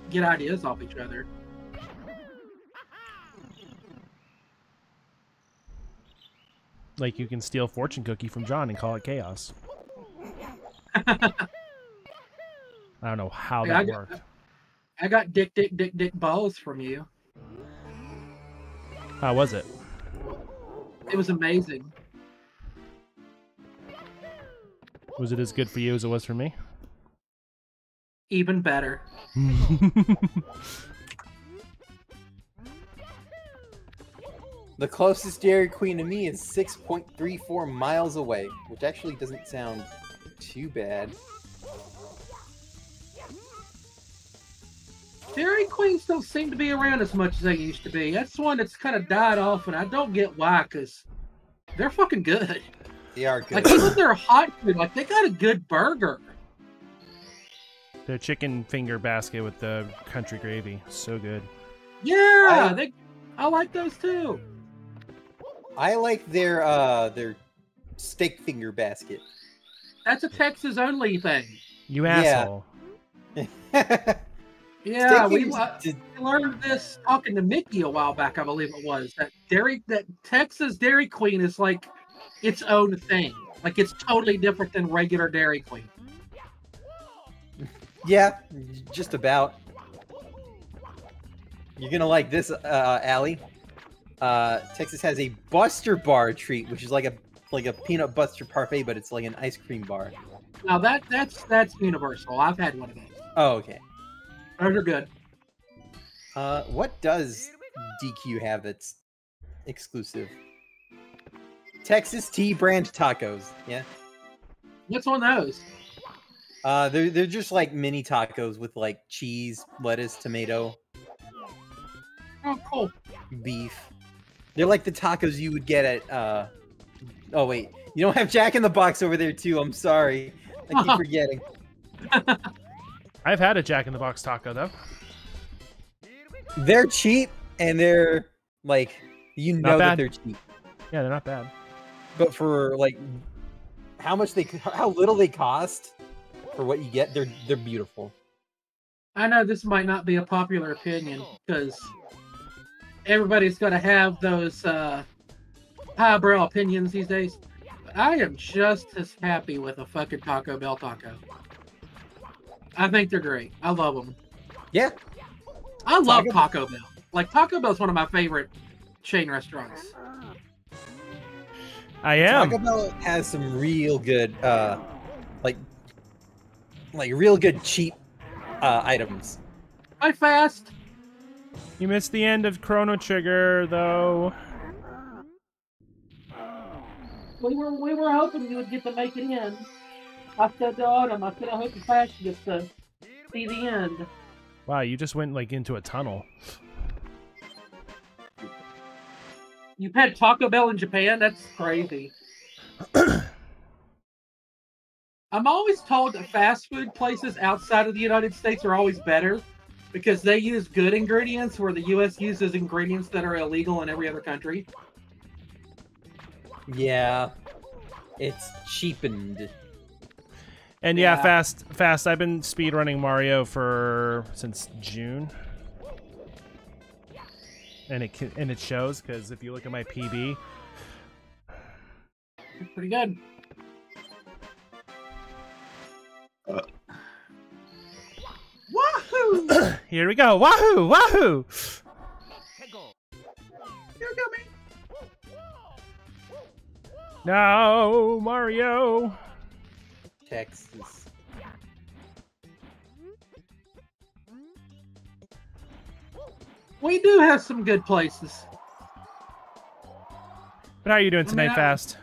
get ideas off each other. Like you can steal fortune cookie from John and call it chaos. I don't know how Yeah, I that got- worked. I got dick, dick, dick, dick balls from you. How was it? It was amazing. Was it as good for you as it was for me? Even better. The closest Dairy Queen to me is 6.34 miles away, which actually doesn't sound too bad. Dairy Queens don't seem to be around as much as they used to be. That's one that's kind of died off, and I don't get why, because they're fucking good. They are good. Like even their hot food, like they got a good burger. the chicken finger basket with the country gravy, so good. Yeah, I- they. I like those too. I like their uh their steak finger basket. That's a Texas only thing. You Yeah. asshole. Yeah, Steak we, uh, we learned this talking to Mickey a while back, I believe it was. That dairy, that Texas Dairy Queen is like its own thing. Like it's totally different than regular Dairy Queen. yeah, just about. You're gonna like this, uh, Allie. Uh, Texas has a Buster Bar treat, which is like a like a peanut buster parfait, but it's like an ice cream bar. Now that that's that's universal. I've had one of those. Oh, okay. Those are good. Uh, what does DQ have that's exclusive? Texas T-Brand tacos. Yeah. What's on those? Uh, they're they're just like mini tacos with like cheese, lettuce, tomato, Oh, cool. beef. They're like the tacos you would get at. uh Oh wait, you don't have Jack in the Box over there too. I'm sorry, I keep forgetting. I've had a Jack in the Box taco though. They're cheap and they're like you Not know that they're cheap, Yeah, they're not bad. but for like how much they how little they cost for what you get, they're they're beautiful. I know this might not be a popular opinion because everybody's going to have those uh, highbrow opinions these days. But I am just as happy with a fucking Taco Bell taco. I think they're great. I love them. Yeah, I love Taco- Taco Bell. Like Taco Bell is one of my favorite chain restaurants. I am. Taco Bell has some real good, uh, like, like real good cheap uh, items. I Fast. You missed the end of Chrono Trigger though. We were we were hoping you would get to make it in. I said to Autumn, I said I hope Fast gets to uh, see the end. Wow, you just went like into a tunnel. You've had Taco Bell in Japan? That's crazy. I'm always told that fast food places outside of the United States are always better because they use good ingredients where the US uses ingredients that are illegal in every other country. Yeah, it's cheapened. And yeah, Yeah. fast, fast. I've been speed running Mario for since June, and it and it shows because if you look at my PB, Pretty good. Wahoo! here we go. Wahoo! Wahoo! Here we go, man. No, Mario. Texas. We do have some good places. But how are you doing I mean, tonight, I- fast?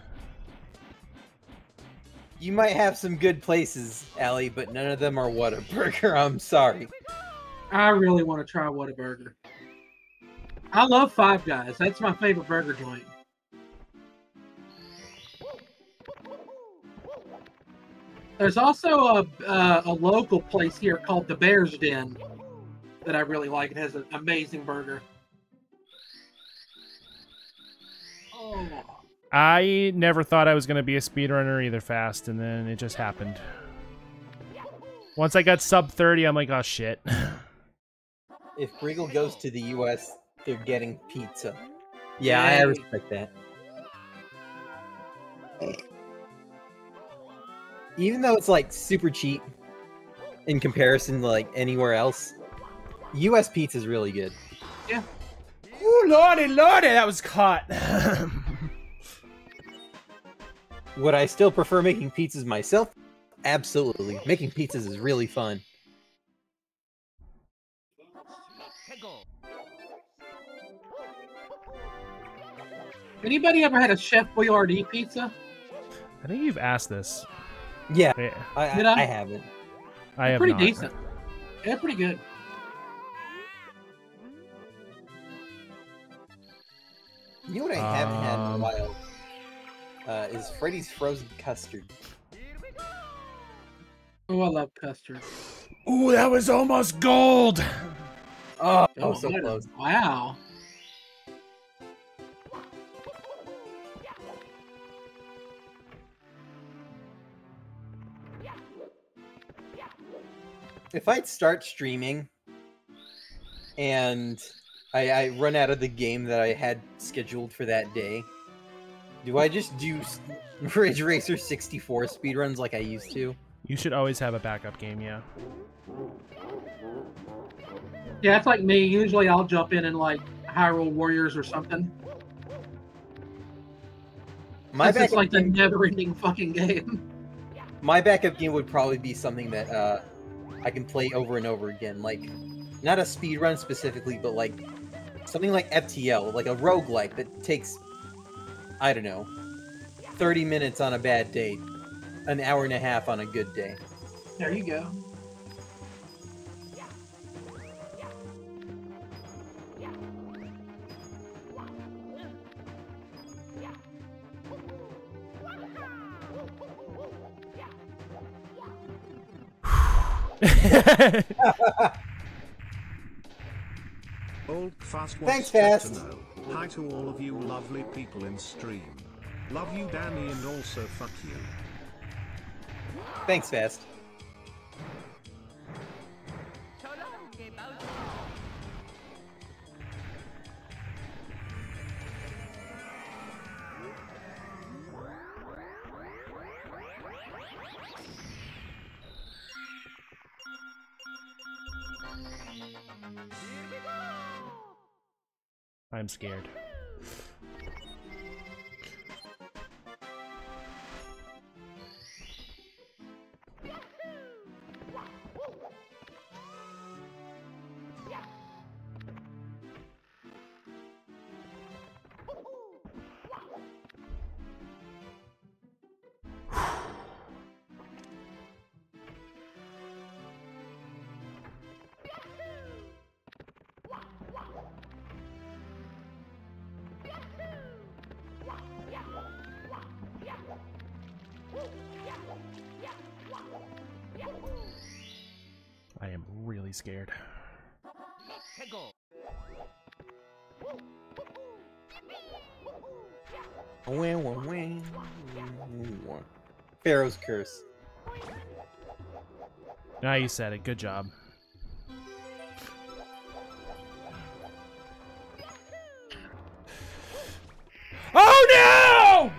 You might have some good places, Allie, but none of them are Whataburger. I'm sorry. I really want to try Whataburger. I love Five Guys. That's my favorite burger joint. There's also a uh, a local place here called the Bear's Den that I really like. It has an amazing burger. Oh, I never thought I was gonna be a speedrunner either, fast, and then it just happened. Once I got sub thirty, I'm like, oh shit. If Regal goes to the U.S., they're getting pizza. Yeah, I respect that. Even though it's like super cheap in comparison to like anywhere else, U.S. pizza is really good. Yeah. Ooh, lordy, lordy, that was caught. Would I still prefer making pizzas myself? Absolutely. Making pizzas is really fun. anybody ever had a Chef Boyardee pizza? I think you've asked this. Yeah, Yeah, I, I, Did I? I haven't. I have pretty not. decent. Yeah, pretty good. You know what I haven't had in a Um, while? Uh, is Freddy's frozen custard. Oh, I love custard. Ooh, that was almost gold. Oh, Oh, so close. Wow. If I'd start streaming and I, I run out of the game that I had scheduled for that day, do I just do s- Ridge Racer 64 speedruns like I used to? You should always have a backup game, yeah. Yeah, it's like me. Usually I'll jump in and like Hyrule Warriors or something. My This is like the never-ending fucking game. my backup game would probably be something that uh, I can play over and over again. Like, not a speedrun specifically, but like something like FTL, like a roguelike that takes, I don't know, 30 minutes on a bad day, an hour and a half on a good day. There you go. Old Fast Thanks, Fast. to know. Hi to all of you lovely people in stream. Love you, Danny, and also fuck you. Thanks, Fast. Scared. Pharaoh's curse. Now you said it. Good job. Oh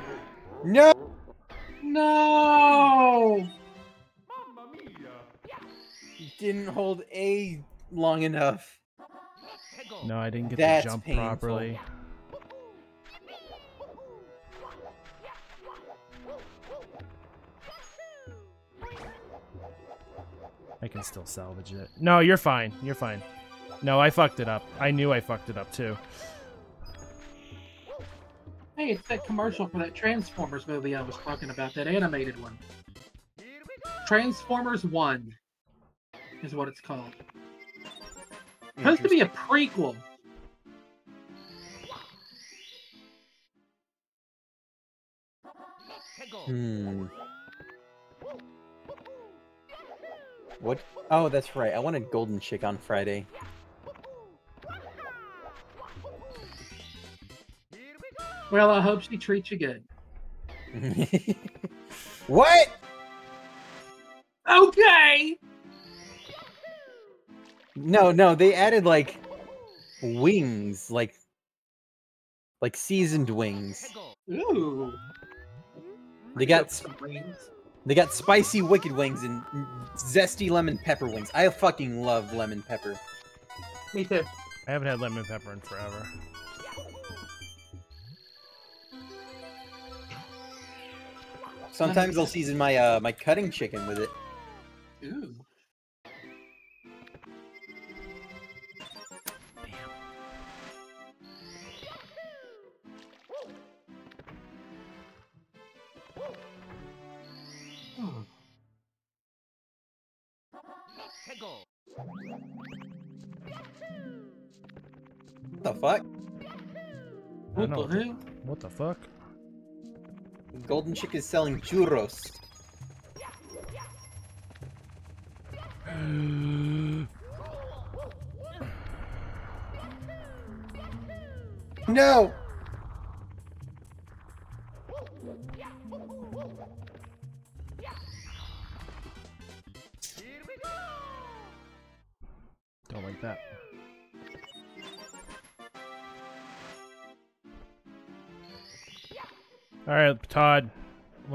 no! No. No! Mamma mia! Didn't hold A long enough. No, I didn't get That's the jump painful. properly. Can still salvage it. No, you're fine. You're fine. No, I fucked it up. I knew I fucked it up too. Hey, it's that commercial for that Transformers movie I was talking about, that animated one. Transformers 1 is what it's called. Supposed to be a prequel. Hmm. What? Oh, that's right. I wanted Golden Chick on Friday. Well, I hope she treats you good. what? Okay! No, no, they added like wings, like like seasoned wings. Ooh. They got wings. They got spicy wicked wings and zesty lemon pepper wings. I fucking love lemon pepper. Me too. I haven't had lemon pepper in forever. Sometimes I'll season my uh my cutting chicken with it. Ooh. What the fuck? I What know the what the- hell? What the fuck? Golden Chick is selling churros. No!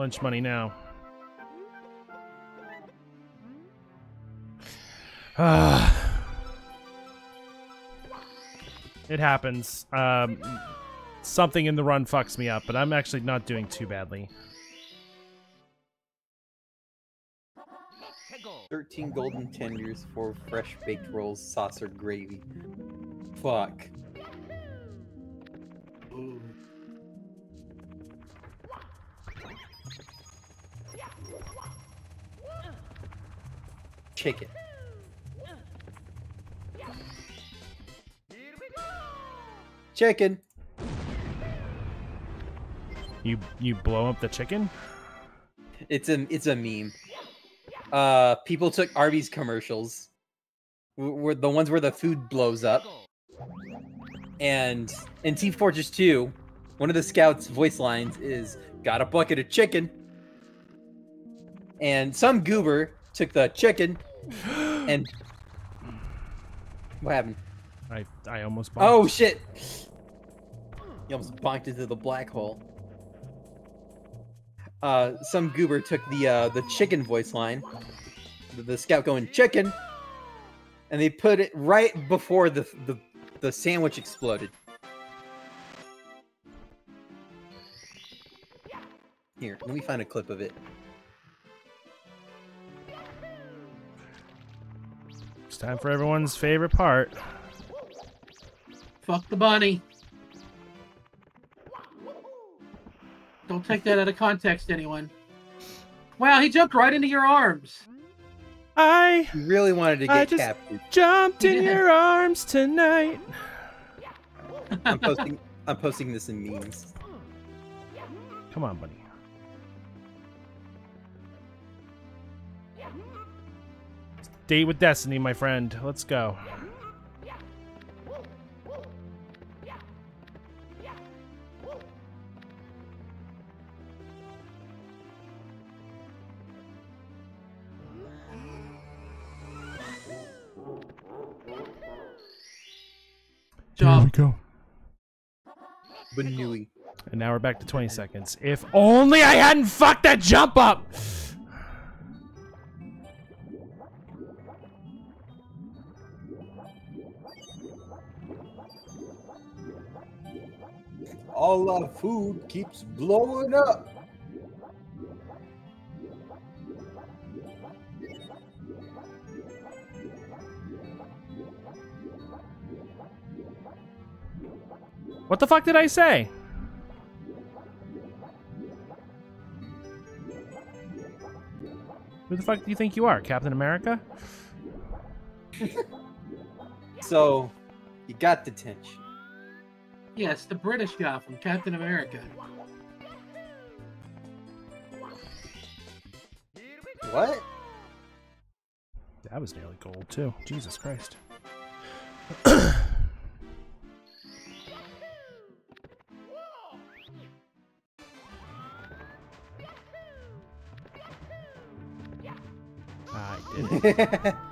Lunch money now. It happens. Um, something in the run fucks me up, but I'm actually not doing too badly. Thirteen golden tenders, four fresh baked rolls, saucer gravy. Fuck. Ooh. Chicken. Chicken. You you blow up the chicken? It's a it's a meme. Uh, people took Arby's commercials, were the ones where the food blows up, and in Team Fortress 2, one of the scouts' voice lines is "Got a bucket of chicken," and some goober took the chicken and what happened? I I almost Oh bonked. shit! You almost bonked into the black hole. Uh, some goober took the uh, the chicken voice line, the, the scout going chicken, and they put it right before the the, the sandwich exploded. Here, let me find a clip of it. Time for everyone's favorite part. Fuck the bunny. Don't take that out of context, anyone. Wow, he jumped right into your arms. I You really wanted to get I get just- captured. jumped in Yeah. your arms tonight. I'm posting. I'm posting this in memes. Come on, buddy. Date with destiny, my friend. Let's go. Job. go. Banui. And now we're back to 20 seconds. If only I hadn't fucked that jump up! All our food keeps blowing up. What the fuck did I say? Who the fuck do you think you are, Captain America? So, you got detention. Yes, the British guy from Captain America. What? That was nearly gold, too. Jesus Christ. I did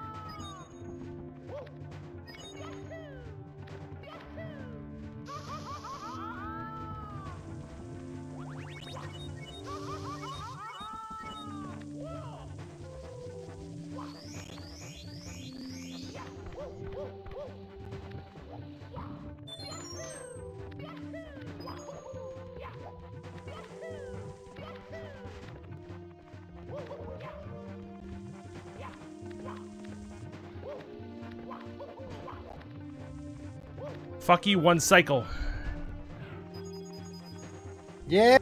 Fuck you, one cycle. yeah.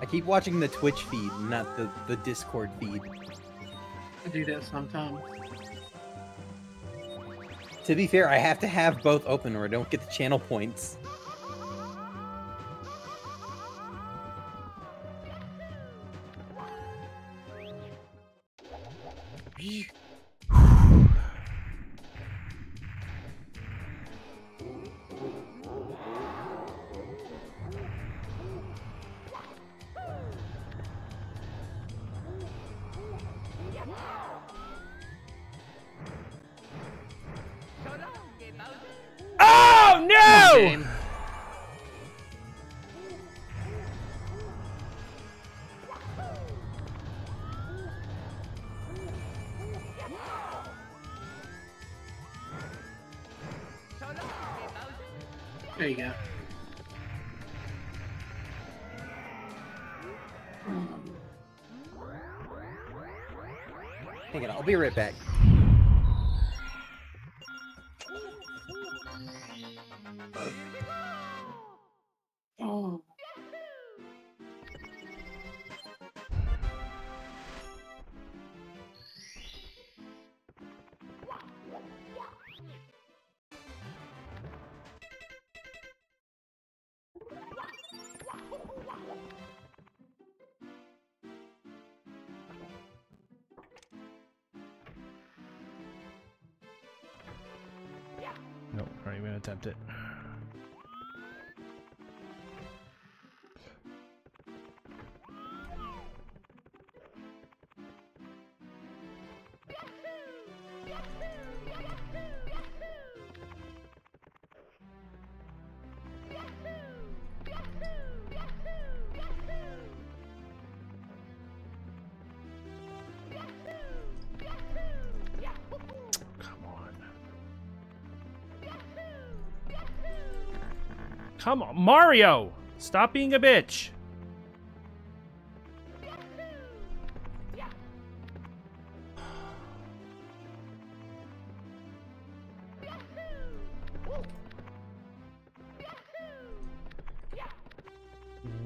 I keep watching the Twitch feed, not the, the Discord feed. I do that sometimes. To be fair, I have to have both open or I don't get the channel points. Come on, Mario! Stop being a bitch.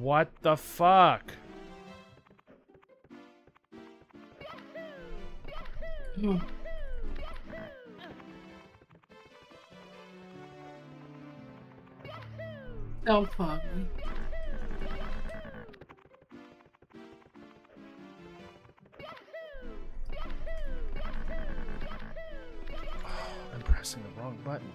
What the fuck? Hmm. Pressing the wrong button.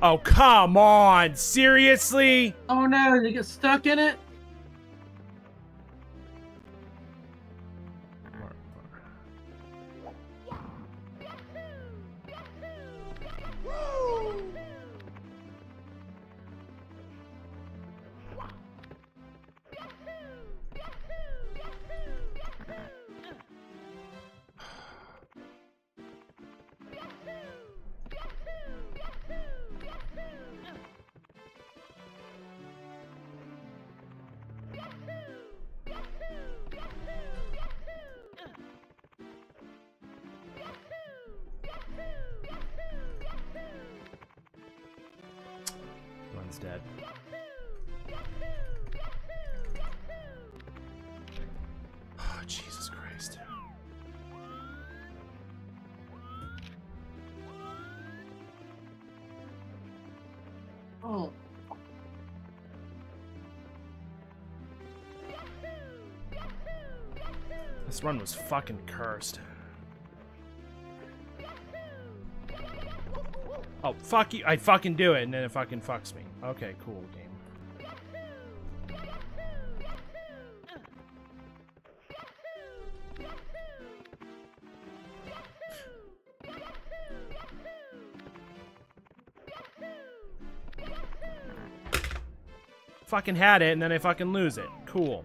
Oh, come on! Seriously? Oh no, did you get stuck in it? Run was fucking cursed. Oh, fuck you. I fucking do it, and then it fucking fucks me. Okay, cool game. Fucking had it, and then I fucking lose it. Cool.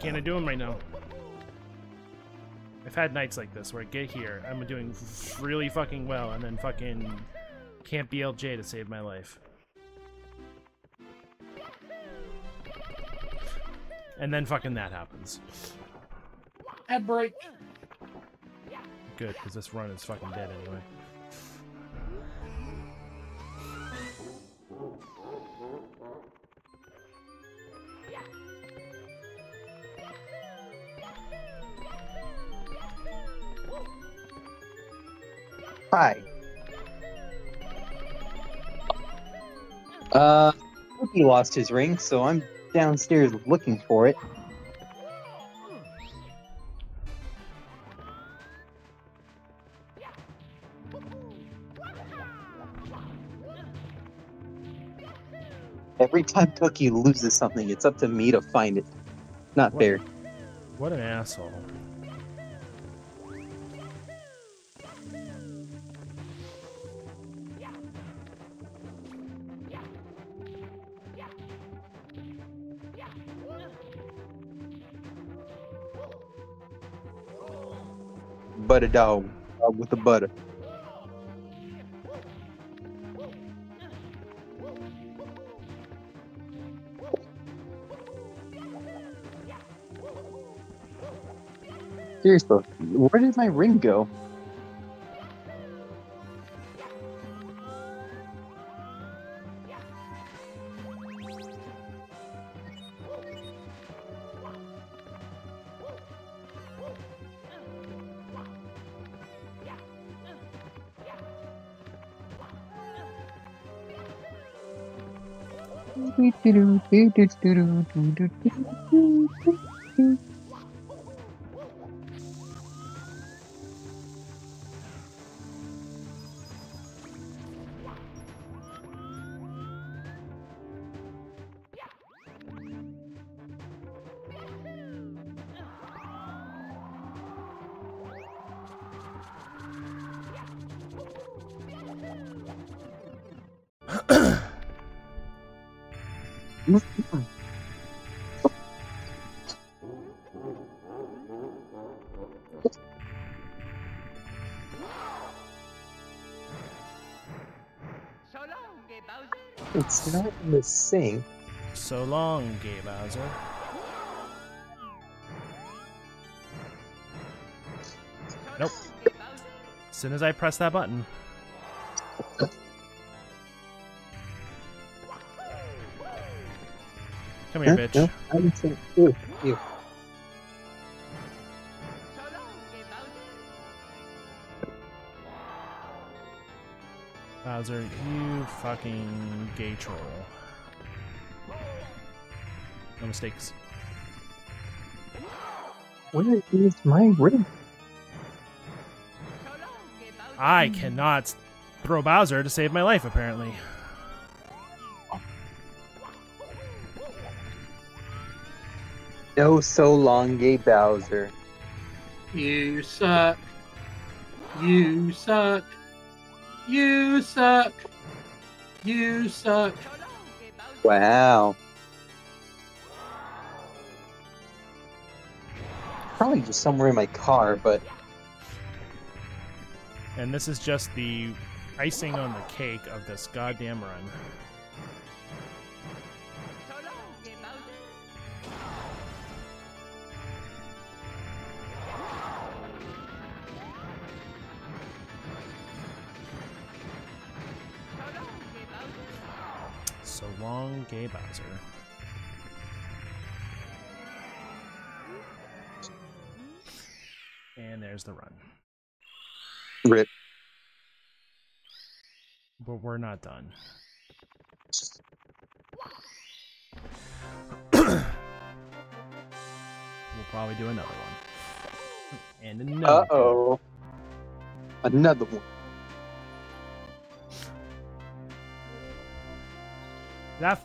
Can't I do them right now? I've had nights like this where I get here, I'm doing really fucking well, and then fucking can't BLJ to save my life. And then fucking that happens. ad break. Good, because this run is fucking dead anyway. Uh, he lost his ring, so I'm downstairs looking for it. Every time Cookie loses something, it's up to me to find it. Not What? fair. What an asshole. Butter dog. Dog uh, with the butter. Seriously, where did my ring go? ドゥドゥドゥドゥドゥ Sink. So long, Gay Bowser. Nope. As soon as I press that button. Come here, bitch. Bowser, you fucking gay troll. No mistakes. Where is my ring? So long, gay Bowser. I cannot throw Bowser to save my life, apparently. No so long, gay Bowser. You suck. You suck. You suck. You suck. So long, gay Bowser. Wow. Probably just somewhere in my car, but And this is just the icing on the cake of this goddamn run. Uh oh. Another one. That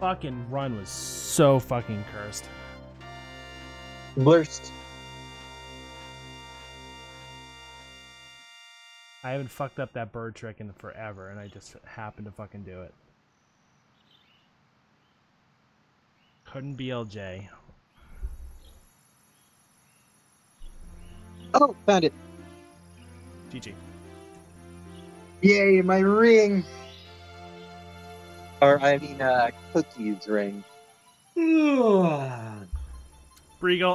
fucking run was so fucking cursed. Blurst. I haven't fucked up that bird trick in forever, and I just happened to fucking do it. Couldn't BLJ. Oh, found it. GG. Yay, my ring. Or, I mean, uh, Cookie's ring. Briegel,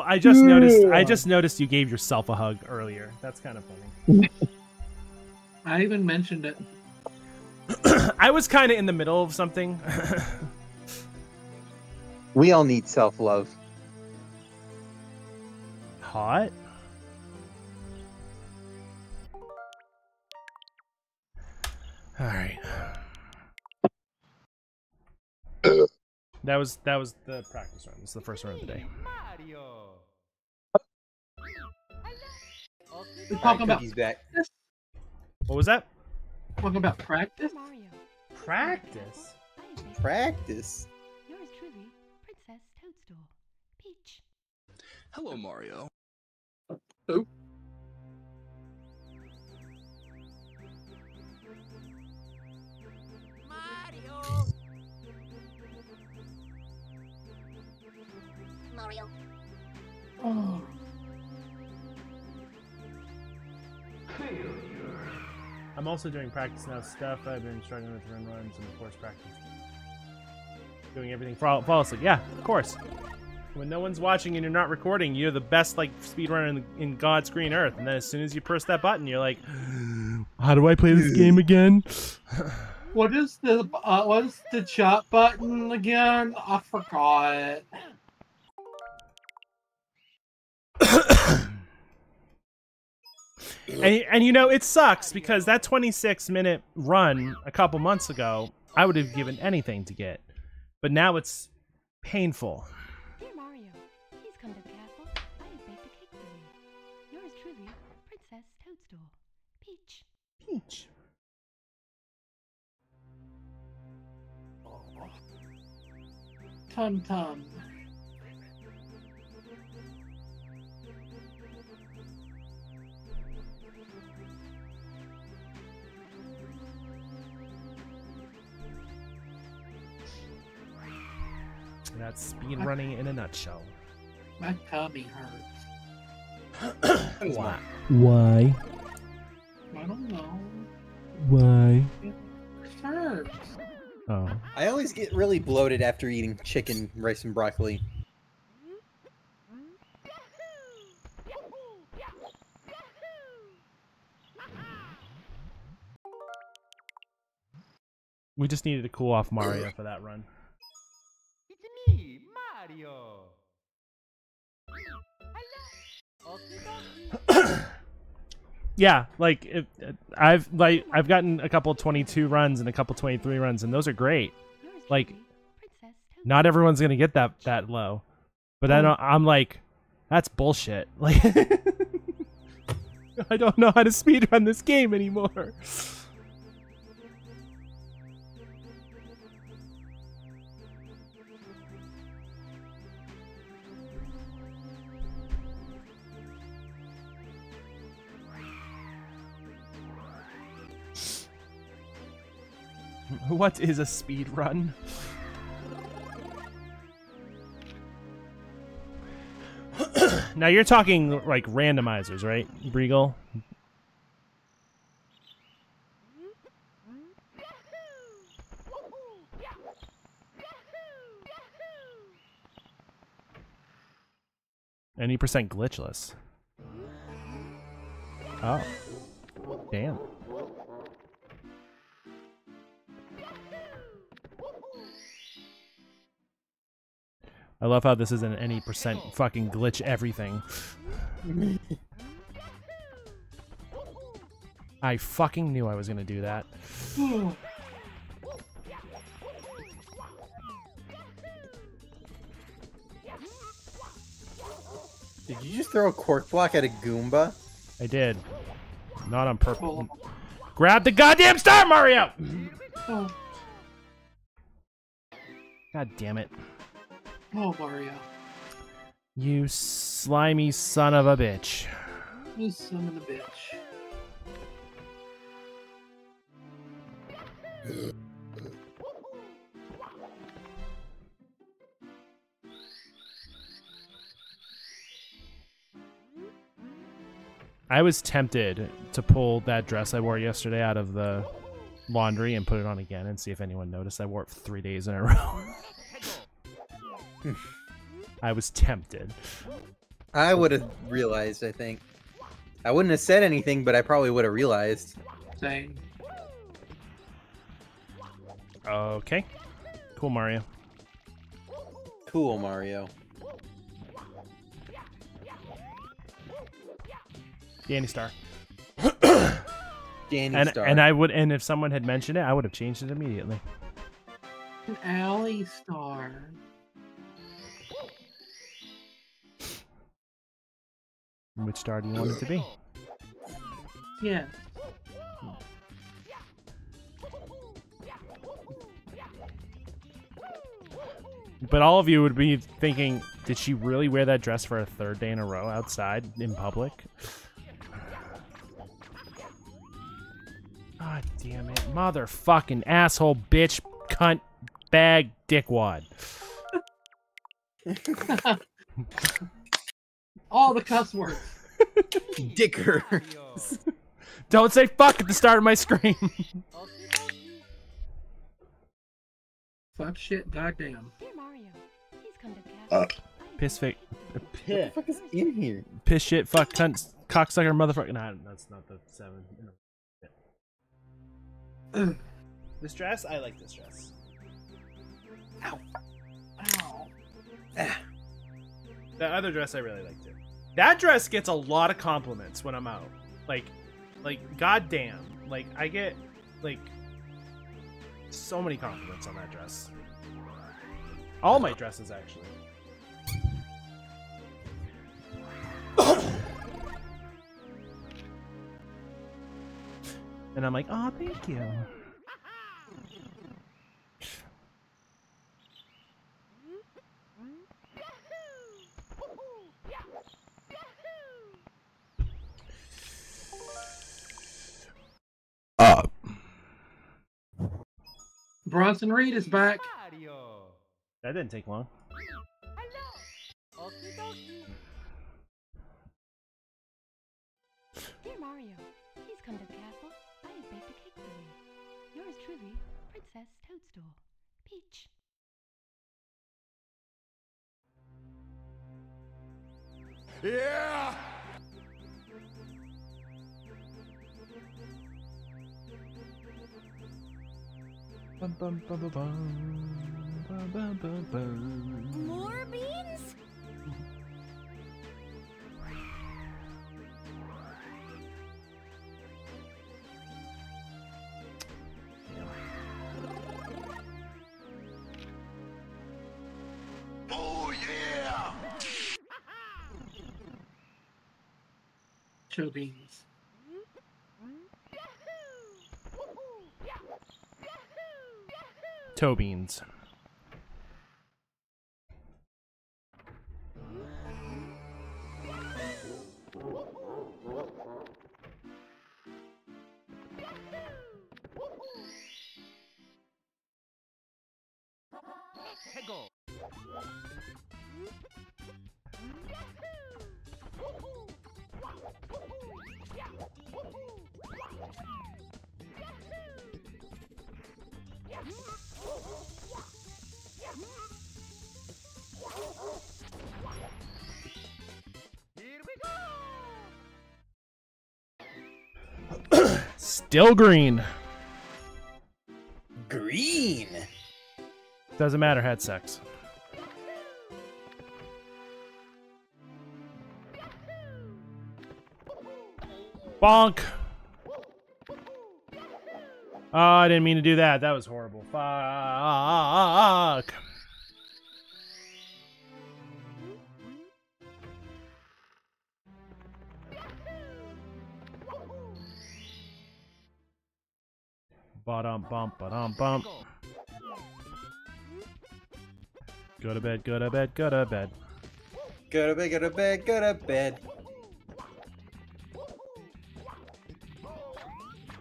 I just noticed. I just noticed you gave yourself a hug earlier. That's kind of funny. I even mentioned it. I was kind of in the middle of something. We all need self love. Hot. All right. That was that was the practice run. This is the first run of the day. Mario. We're talking about Cookie's back. What was that? talking about practice. Mario. Practice. I have baked Practice. yours truly, Princess Toadstool. Peach. Hello, Mario. Oh. I'm also doing practice now stuff. I've been struggling with run runs and of course practice. Doing everything fall- flawlessly. Yeah, of course. When no one's watching and you're not recording, you're the best like speedrunner in, in God's green earth. And then as soon as you press that button, you're like, "How do I play this game again?" What is the uh, what is the chat button again? I forgot. And, and you know, it sucks because that 26 minute run a couple months ago, I would have given anything to get. But now it's painful. Dear Mario, please come to the castle. I have baked a cake for you. Yours truly, Princess Toadstool. Peach. Peach. Tum tum. That's speed running in a nutshell. My tummy hurts. Why? Why? I don't know. Why? It hurts. Oh. I always get really bloated after eating chicken, rice, and broccoli. We just needed to cool off Mario for that run. Mario. Yeah, like it, I've like I've gotten a couple 22 runs and a couple 23 runs, and those are great. Like. Not everyone's gonna get that that low, but then I'm like, that's bullshit. Like, I don't know how to speedrun this game anymore. What is a speed run? now you're talking like randomizers, right, Breagle? Any percent glitchless. Oh. Damn. I love how this isn't any percent fucking glitch everything. I fucking knew I was gonna do that. Did you just throw a cork block at a Goomba? I did. Not on purpose. Grab the goddamn star, Mario! Oh, God damn it. Oh Mario. You slimy son of a bitch. You son of a bitch. I was tempted to pull that dress I wore yesterday out of the laundry and put it on again and see if anyone noticed. I wore it three days in a row. I was tempted. I would have realized, I think. I wouldn't have said anything, but I probably would have realized. Same. Okay. Cool, Mario. Cool, Mario. Danny Star. Danny And, Star. and I would, and if someone had mentioned it, I would have changed it immediately. An alley star. Which star do you want it to be? Yeah. But all of you would be thinking, did she really wear that dress for a third day in a row outside in public? God damn it. Motherfucking asshole, bitch, cunt, bag, dickwad. All the cuss words. Dicker. Don't say fuck at the start of my screen. Fuck shit, goddamn. Dear Mario, please come to the uh, castle. I am Piss fake. What the fuck is in here? Piss shit. Fuck cunt. Cocksucker. Motherfucker. Nah, that's not the seven. Ugh. This dress, I like this dress. Ow. That other dress, I really like too. That dress gets a lot of compliments when I'm out. Like, like, goddamn. Like, I get like so many compliments on that dress. All my dresses, actually. and I'm like, oh, thank you. Bronson Reed is back. Mario. That didn't take long. Okie dokie. Dear Mario, please come to the castle. I have baked a cake for you. Yours truly, Princess Toadstool. Peach. Yeah! More beans? Oh yeah! Show beans. Toe beans. Still green. Green. Doesn't matter, had sex. Bonk! Oh, I didn't mean to do that. That was horrible. Fuck. Bump, ba-dum bump. Go to bed, go to bed, go to bed. Go to bed, go to bed, go to bed.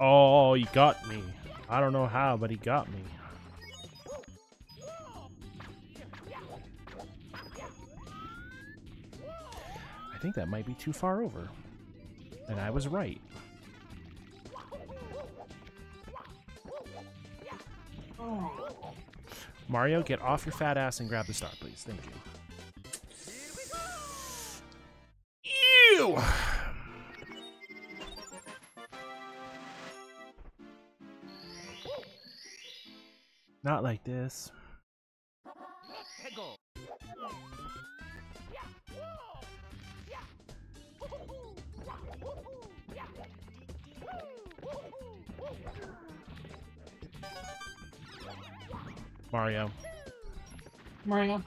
Oh, he got me. I don't know how, but he got me. I think that might be too far over. And I was right. Mario, get off your fat ass and grab the star, please. Thank you. Ew! Not like this. Mario.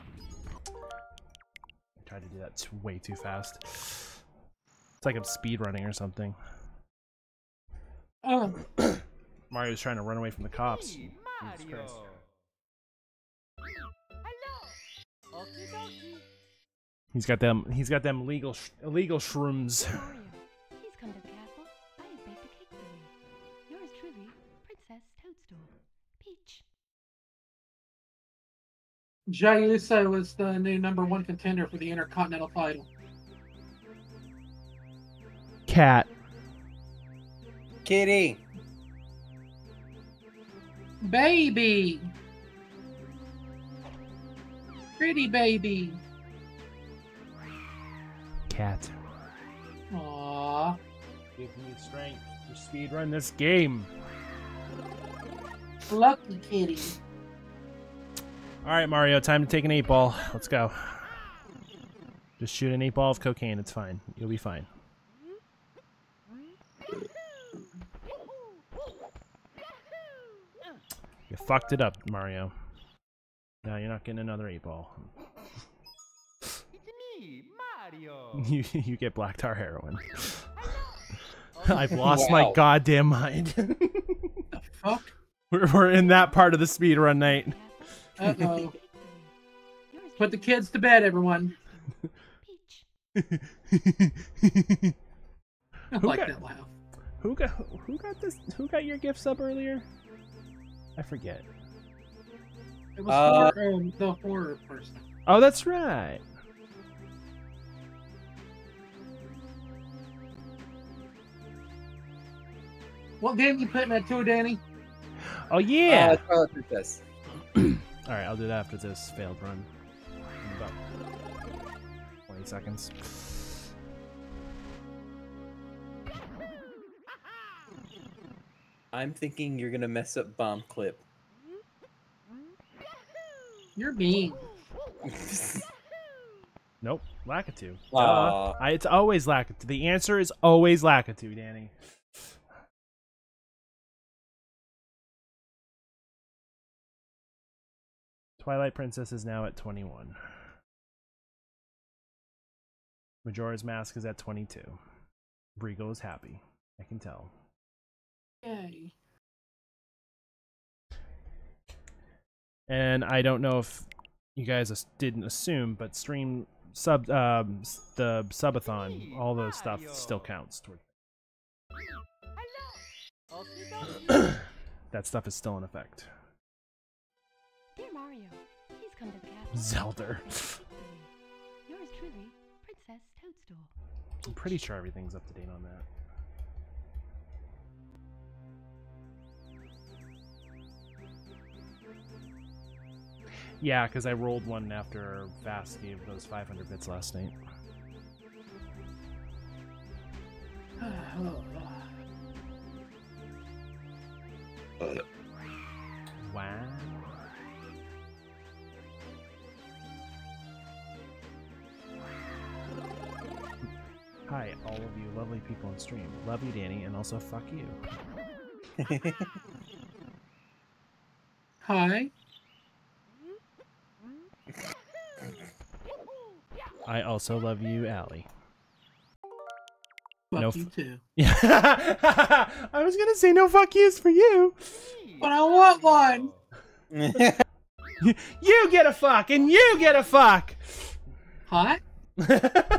I tried to do that way too fast. It's like I'm speed running or something. Oh, Mario's trying to run away from the cops. Hey, Jesus Christ. Mario. Okie dokie. He's got them. He's got them legal, sh- illegal shrooms. Dear Mario, Jey Uso is the new number one contender for the Intercontinental title. Cat. Kitty. Baby. Pretty baby. Cat. Aww. Give me strength to speed run this game. Lucky kitty. All right, Mario, time to take an eight ball. Let's go. Just shoot an eight ball of cocaine. It's fine. You'll be fine. You fucked it up, Mario. Now you're not getting another eight ball. It's me, Mario. You you get black tar heroin. I've lost my goddamn mind. Fuck. we're, we're in that part of the speed run night. Uh oh. Put the kids to bed, everyone. Peach. I like got- that laugh. Who got who got this? Who got your gifts up earlier? I forget. It was Uh, for um, the horror person. Oh, that's right. What game you putting that to, Danny? Oh yeah. Uh, Twilight Princess. All right, I'll do that after this failed run. In about twenty seconds. I'm thinking you're gonna mess up bomb clip. You're mean. Nope, Lakitu. Duh. Aw. Uh, I, it's always Lakitu. The answer is always Lakitu, Danny. Twilight Princess is now at 21. Majora's Mask is at 22. Brigo is happy. I can tell. Yay. And I don't know if you guys didn't assume, but stream sub um, the subathon, all those stuff still counts. Toward that stuff is still in effect. Dear come to the castle. Zelda. Yours truly, Princess Toadstool. I'm pretty sure everything's up to date on that. Yeah, because I rolled one after Fast gave those 500 bits last night. Wow. Hi, all of you lovely people on stream. Love you, Danny, and also fuck you. Hi. I also love you, Allie. Fuck No you too. I was gonna say no fuck yous for you. But I want one. You get a fuck, and you get a fuck. Hot?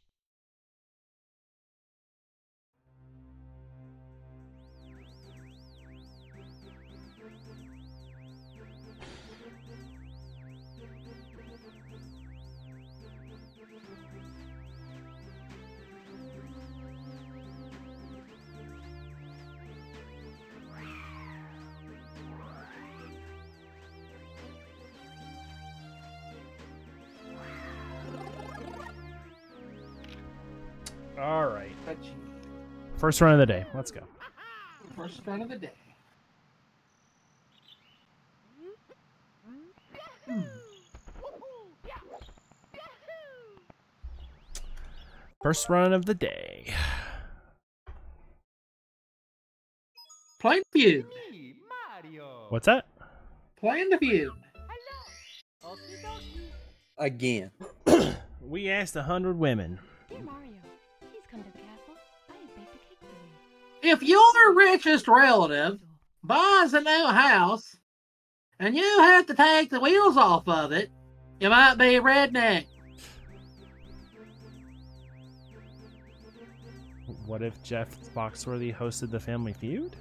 First run of the day. Let's go. First run of the day. Hmm. First run of the day. Playing feud. Mario. What's that? Playing the feud. Again. We asked a hundred women. Dear Mario, If your richest relative buys a new house and you have to take the wheels off of it, you might be a redneck. What if Jeff Foxworthy hosted the Family Feud?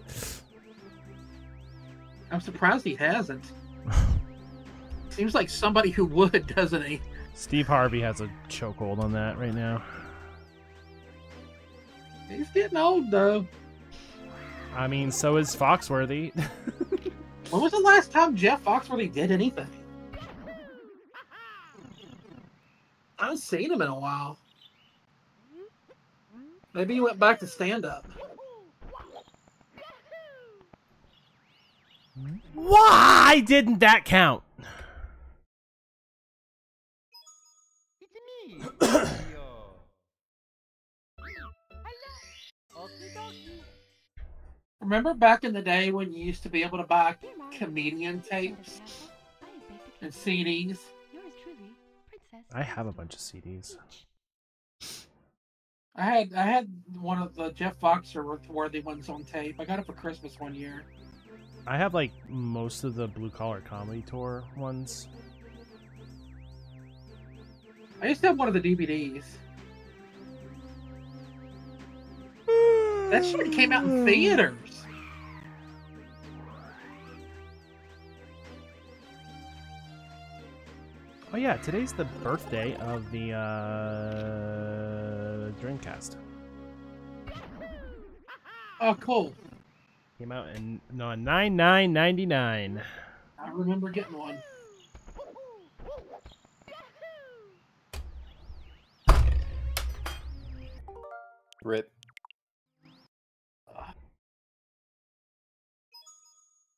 I'm surprised he hasn't. Seems like somebody who would, doesn't he? Steve Harvey has a chokehold on that right now. He's getting old though. I mean, so is Foxworthy. When was the last time Jeff Foxworthy did anything? I haven't seen him in a while. Maybe he went back to stand up. Why didn't that count? Remember back in the day when you used to be able to buy comedian he's come to the tapes castle. I have baked a and cake for you. CDs? Yours truly, Princess. I have a bunch of CDs. I had I had one of the Jeff Foxworthy ones on tape. I got it for Christmas one year. I have like most of the Blue Collar Comedy Tour ones. I used to have one of the DVDs. That shit came out in theaters. Oh yeah, today's the birthday of the uh, Dreamcast. Oh, cool. Came out in no nine nine ninety nine. I remember getting one. Rip.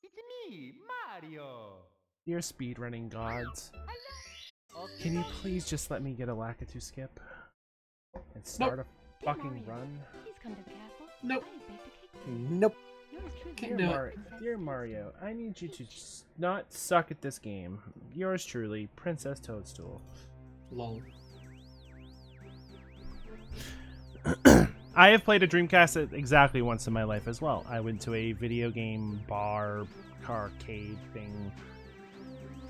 It's me, Mario. Dear speedrunning gods, Okie can you please just let me get a Lakitu skip and start a Dear fucking Mario, run? Please come to the castle. Nope. I have baked a cake for you. Nope. Yours truly, Can't Dear, do. Mar- Dear Mario, I need you to s- not suck at this game. Yours truly, Princess Toadstool. Lol. I have played a Dreamcast exactly once in my life as well. I went to a video game bar, arcade thing,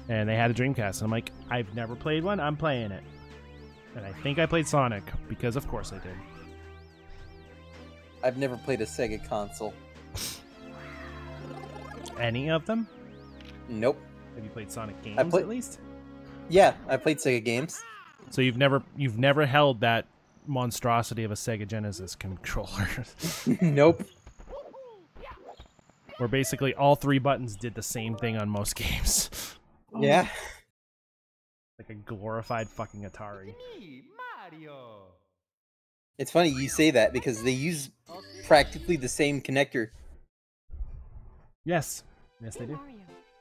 and they had a Dreamcast. And I'm like, I've never played one. I'm playing it. And I think I played Sonic because, of course, I did. I've never played a Sega console. Any of them? Nope. Have you played Sonic games played- at least? Yeah, I played Sega games. So you've never you've never held that monstrosity of a Sega Genesis controller, nope. where basically all three buttons did the same thing on most games, Yeah. like a glorified fucking Atari. It's Mario. It's funny you say that because they use practically the same connector. Yes, yes they do. Mario,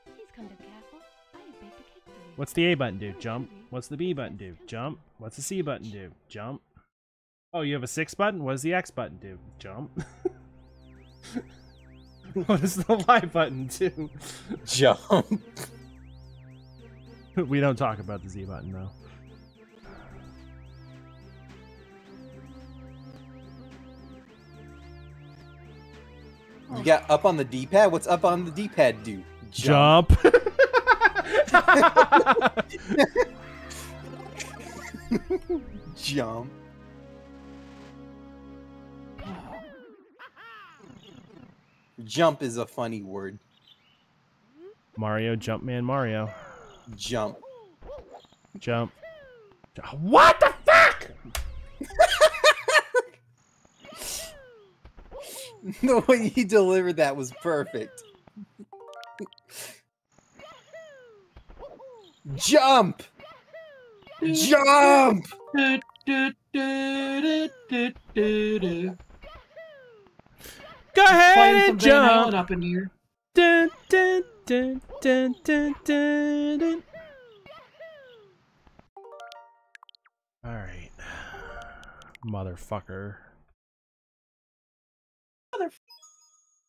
please come to the castle. I have baked a cake for you. What's the A button do? Jump. What's the B button do? Jump. What's the C button do? Jump. Oh, you have a six button? What does the X button do? Jump. what does the Y button do? Jump. we don't talk about the Z button though. You got up on the D-pad. What's up on the D-pad do? Jump. Jump. Jump is a funny word. Mario, Jumpman, Mario, Jump. jump. What the fuck? the way he delivered that was perfect. Jump! Jump! Go ahead and jump. up in here. Dun, dun, dun, dun, dun, dun, dun. All right, motherfucker.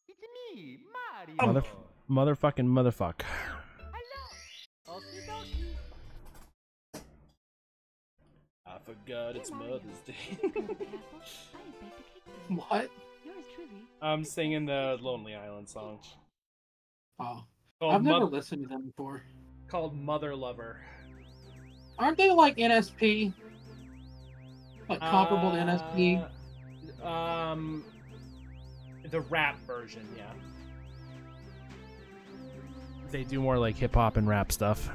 It's me, Mario. Mother, motherfucking motherfuck. Okie. I forgot it's Mother's Day. Please come to the castle. I have baked a cake for you. What? I'm singing the Lonely Island song Oh, I've never Mother, listened to them before. Called Mother Lover. Aren't they like NSP? Like comparable uh, to NSP? Um, the rap version, yeah. They do more like hip hop and rap stuff.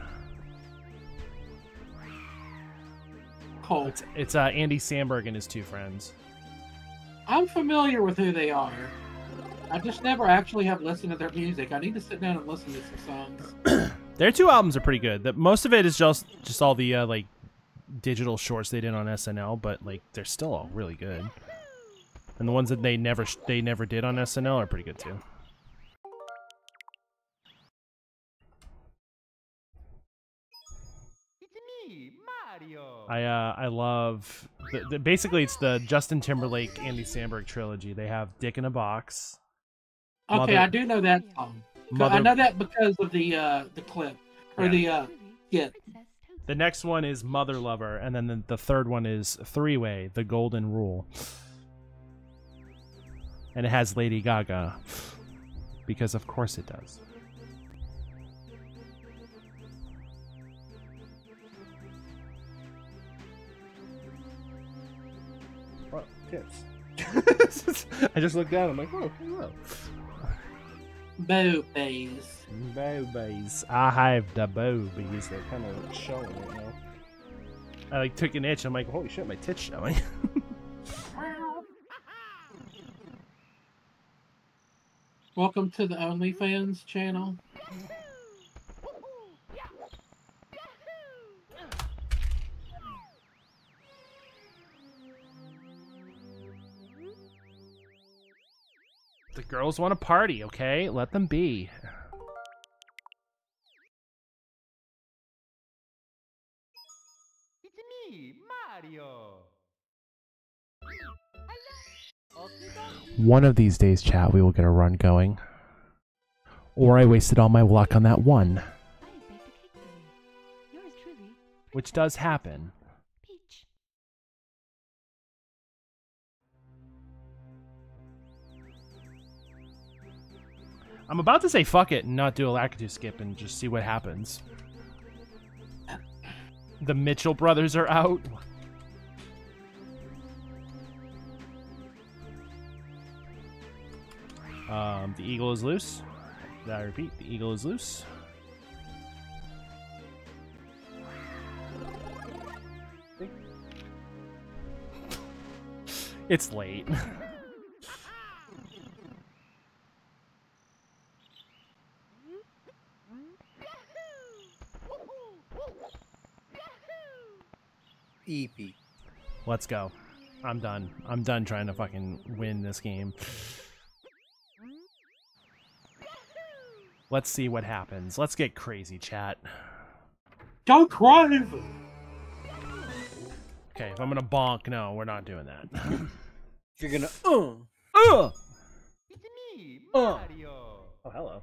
Oh, It's, it's uh, Andy Samberg and his two friends. I'm familiar with who they are. I just never actually have listened to their music. I need to sit down and listen to some songs. Their two albums are pretty good. The, most of it is just just all the uh, like digital shorts they did on SNL, but like they're still all really good. And the ones that they never they never did on SNL are pretty good too. I uh I love the, the, basically it's the Justin Timberlake Andy Samberg trilogy. They have Dick in a Box. Okay, Mother- I do know that song. Mother, I know that because of the uh, the clip or Yeah. the uh, yeah. The next one is Mother Lover, and then the, the third one is Three Way, The Golden Rule. And it has Lady Gaga. Because of course it does. Oh, tits. I just looked down, I'm like, oh, hello. Boobies. Boobies. I have the boobies. They're kind of showing right now. I like took an itch. I'm like, holy shit, my tits showing. Welcome to the OnlyFans channel. girls want to party, okay? Let them be. It's me, Mario. One of these days, chat, we will get a run going. Or I wasted all my luck on that one, I have baked a cake for you. Yours truly, which does happen. I'm about to say fuck it and not do a Lakitu skip and just see what happens. The Mitchell brothers are out. Um, the eagle is loose. I repeat, the eagle is loose. It's late. EP. Let's go. I'm done. I'm done trying to fucking win this game. Let's see what happens. Let's get crazy, chat. Don't cry! Okay, if I'm gonna bonk, no, we're not doing that. You're gonna, uh, Ugh! It's me, Uh. Mario. Oh, hello.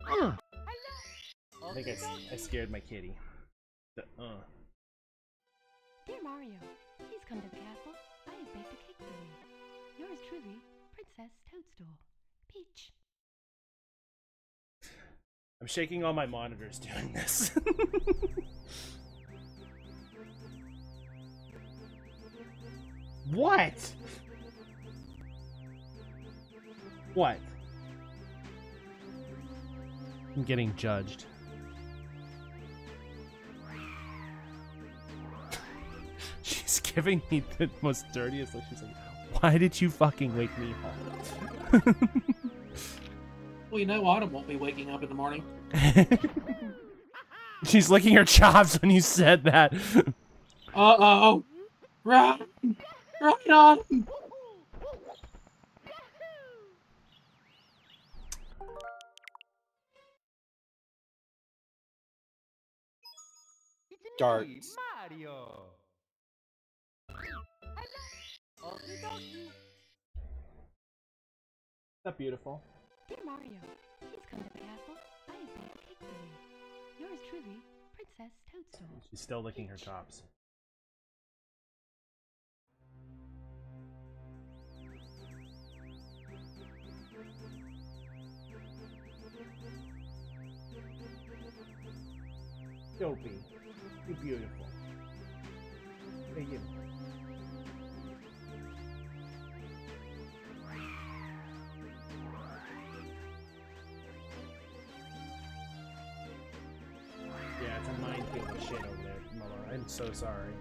I think I, Okie s- I scared my kitty. The- uh. Dear Mario, please come to the castle. I have baked a cake for you. Yours truly, Princess Toadstool. Peach. I'm shaking all my monitors doing this. what? What? I'm getting judged. Giving me the most dirtiest look. She's like, why did you fucking wake me up? Well, you know, Autumn won't be waking up in the morning. She's licking her chops when you said that. Uh oh. Run! Run, Autumn! Darts. Mario. Okie dokie. that beautiful? Dear Mario, please come to the castle. I have baked a cake for you. Yours truly, Princess Toadstool. She's still licking her chops. Dopey. You're beautiful. Thank you. So sorry.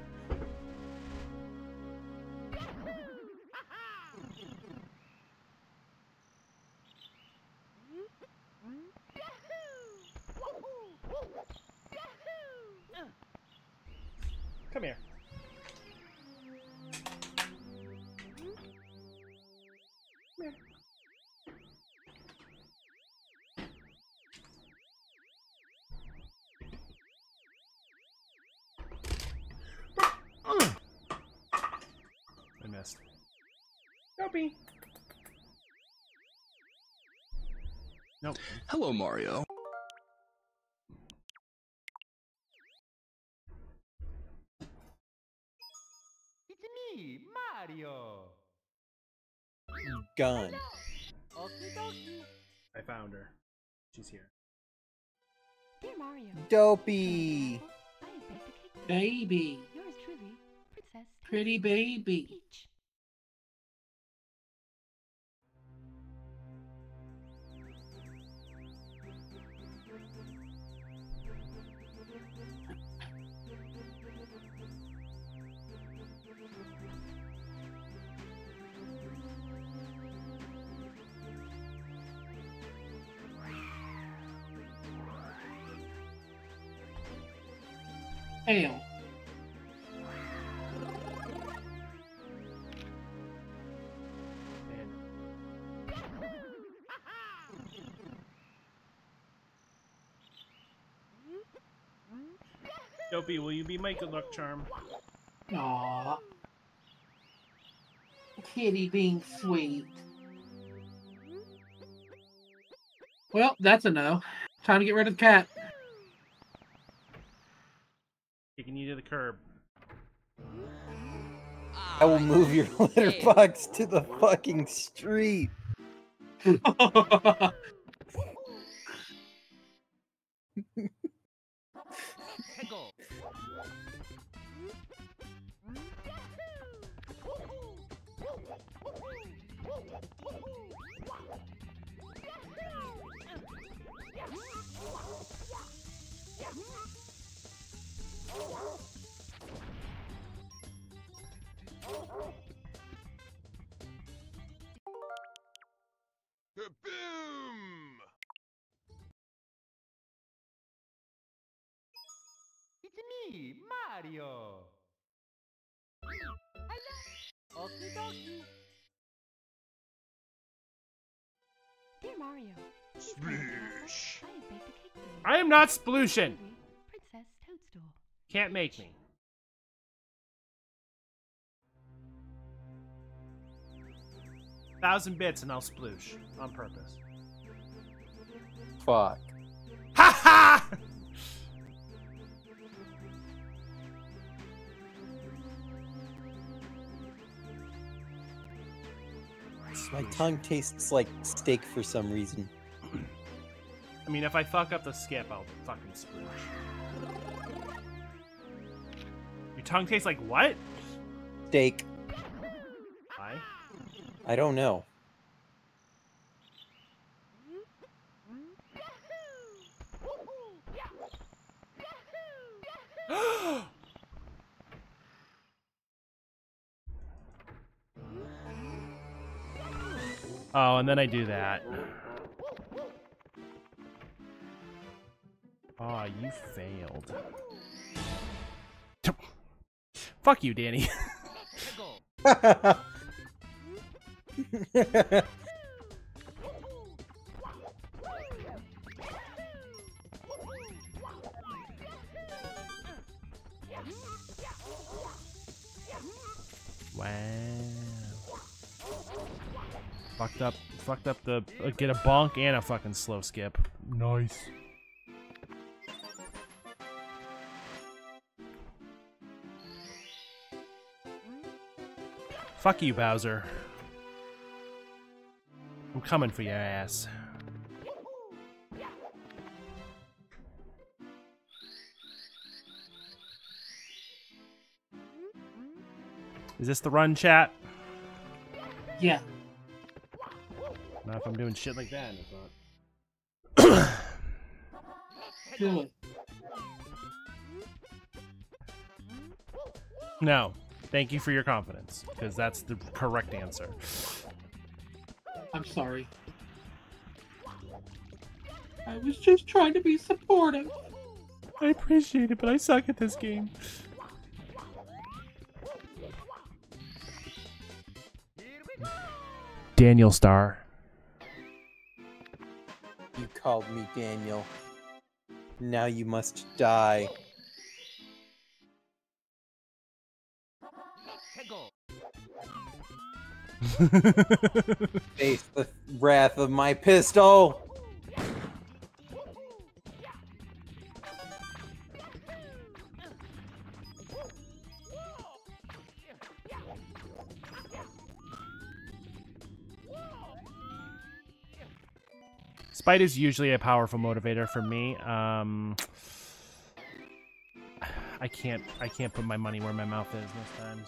Dopey. Nope. Hello, Mario. It's me, Mario. Gun. I found her. She's here. Dear Mario. Dopey. I have baked a cake for you. Baby. Yours truly, Princess Pretty baby. Peach. And Dopey, will you be my good luck charm? Aw. Kitty being sweet. Well, that's a no. Time to get rid of the cat. Kicking you to the curb. I will move your litter box to the fucking street. me, Mario. Okie dokie. Dear Mario. please come to the castle. Splish. I have baked a cake for you. I am not Yours Princess Toadstool. Can't make me. Thousand bits and I'll sploosh on purpose. Fuck. Ha ha! My tongue tastes like steak for some reason. I mean, if I fuck up the skip, I'll fucking sploosh. Your tongue tastes like what? Steak. Why? I don't know. And then I do that. Aw, you failed. Fuck you, Danny. up. Fucked up the. Uh, get a bonk and a fucking slow skip. Nice. Fuck you, Bowser. I'm coming for your ass. Is this the run chat? Yeah if I'm doing shit like that, it's not. No. Thank you for your confidence, because that's the correct answer. I'm sorry. I was just trying to be supportive. I appreciate it, but I suck at this game. Daniel Star. Called me Daniel. Now you must die. Face the wrath of my pistol. Spite is usually a powerful motivator for me. Um, I can't. I can't put my money where my mouth is most times.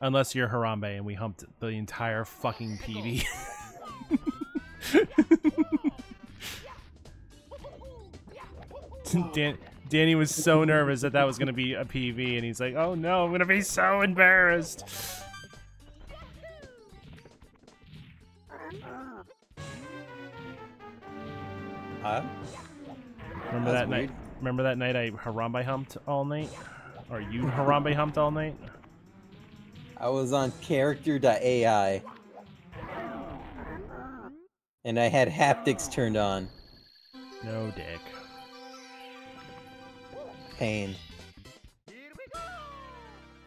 Unless you're Harambe and we humped the entire fucking PB. Dan- Danny was so nervous that that was going to be a PV, and he's like, "Oh no, I'm going to be so embarrassed." Remember That's that night? Remember that night I Harambe humped all night? Or you Harambe humped all night? I was on character.ai. And I had haptics turned on. No dick. Pain.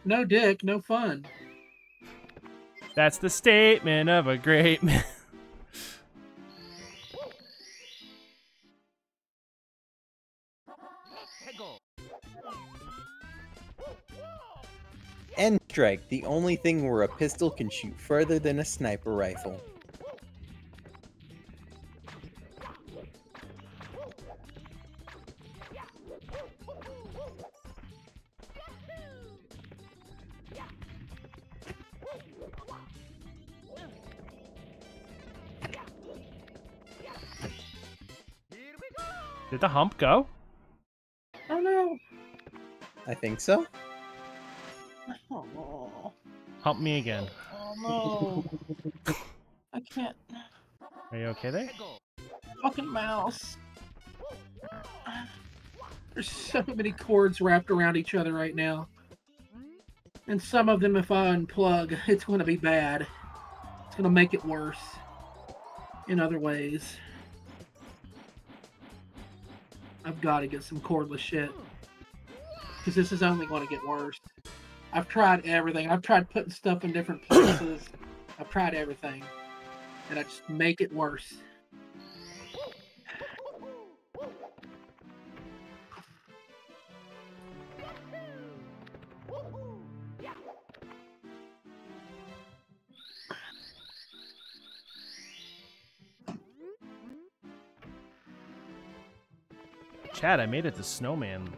No dick, no fun. That's the statement of a great man. End strike, the only thing where a pistol can shoot further than a sniper rifle. Did the hump go? No. I think so. Oh, Hump me again. oh no. I can't. Are you okay there? Fucking mouse. There's so many cords wrapped around each other right now. And some of them, if I unplug, it's going to be bad. It's going to make it worse in other ways. I've got to get some cordless shit. Because this is only going to get worse. I've tried everything. I've tried putting stuff in different places. I've tried everything. And I just make it worse. Chad, I made it to Snowman.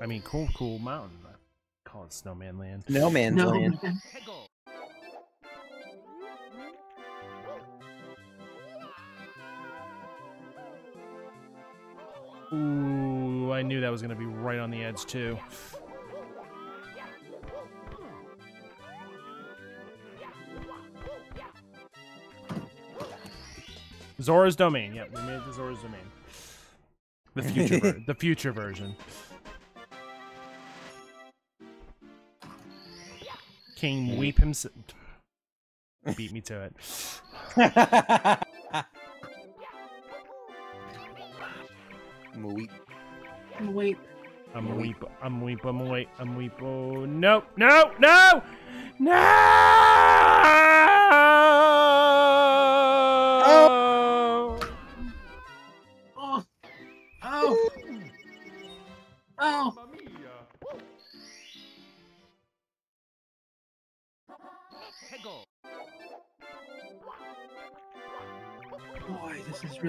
I mean, Cool Cool Mountain. I call it Snowman Land. No man's No, land. Ooh, I knew that was gonna be right on the edge too. Zora's Domain. Yep, we made it to Zora's Domain. The future, ver- the future version. King Weep himself. Beat me to it. Mweep. weep. I'm a weep. I'm a weep. I'm a weep. I'm a weep. Oh no! No! No! No!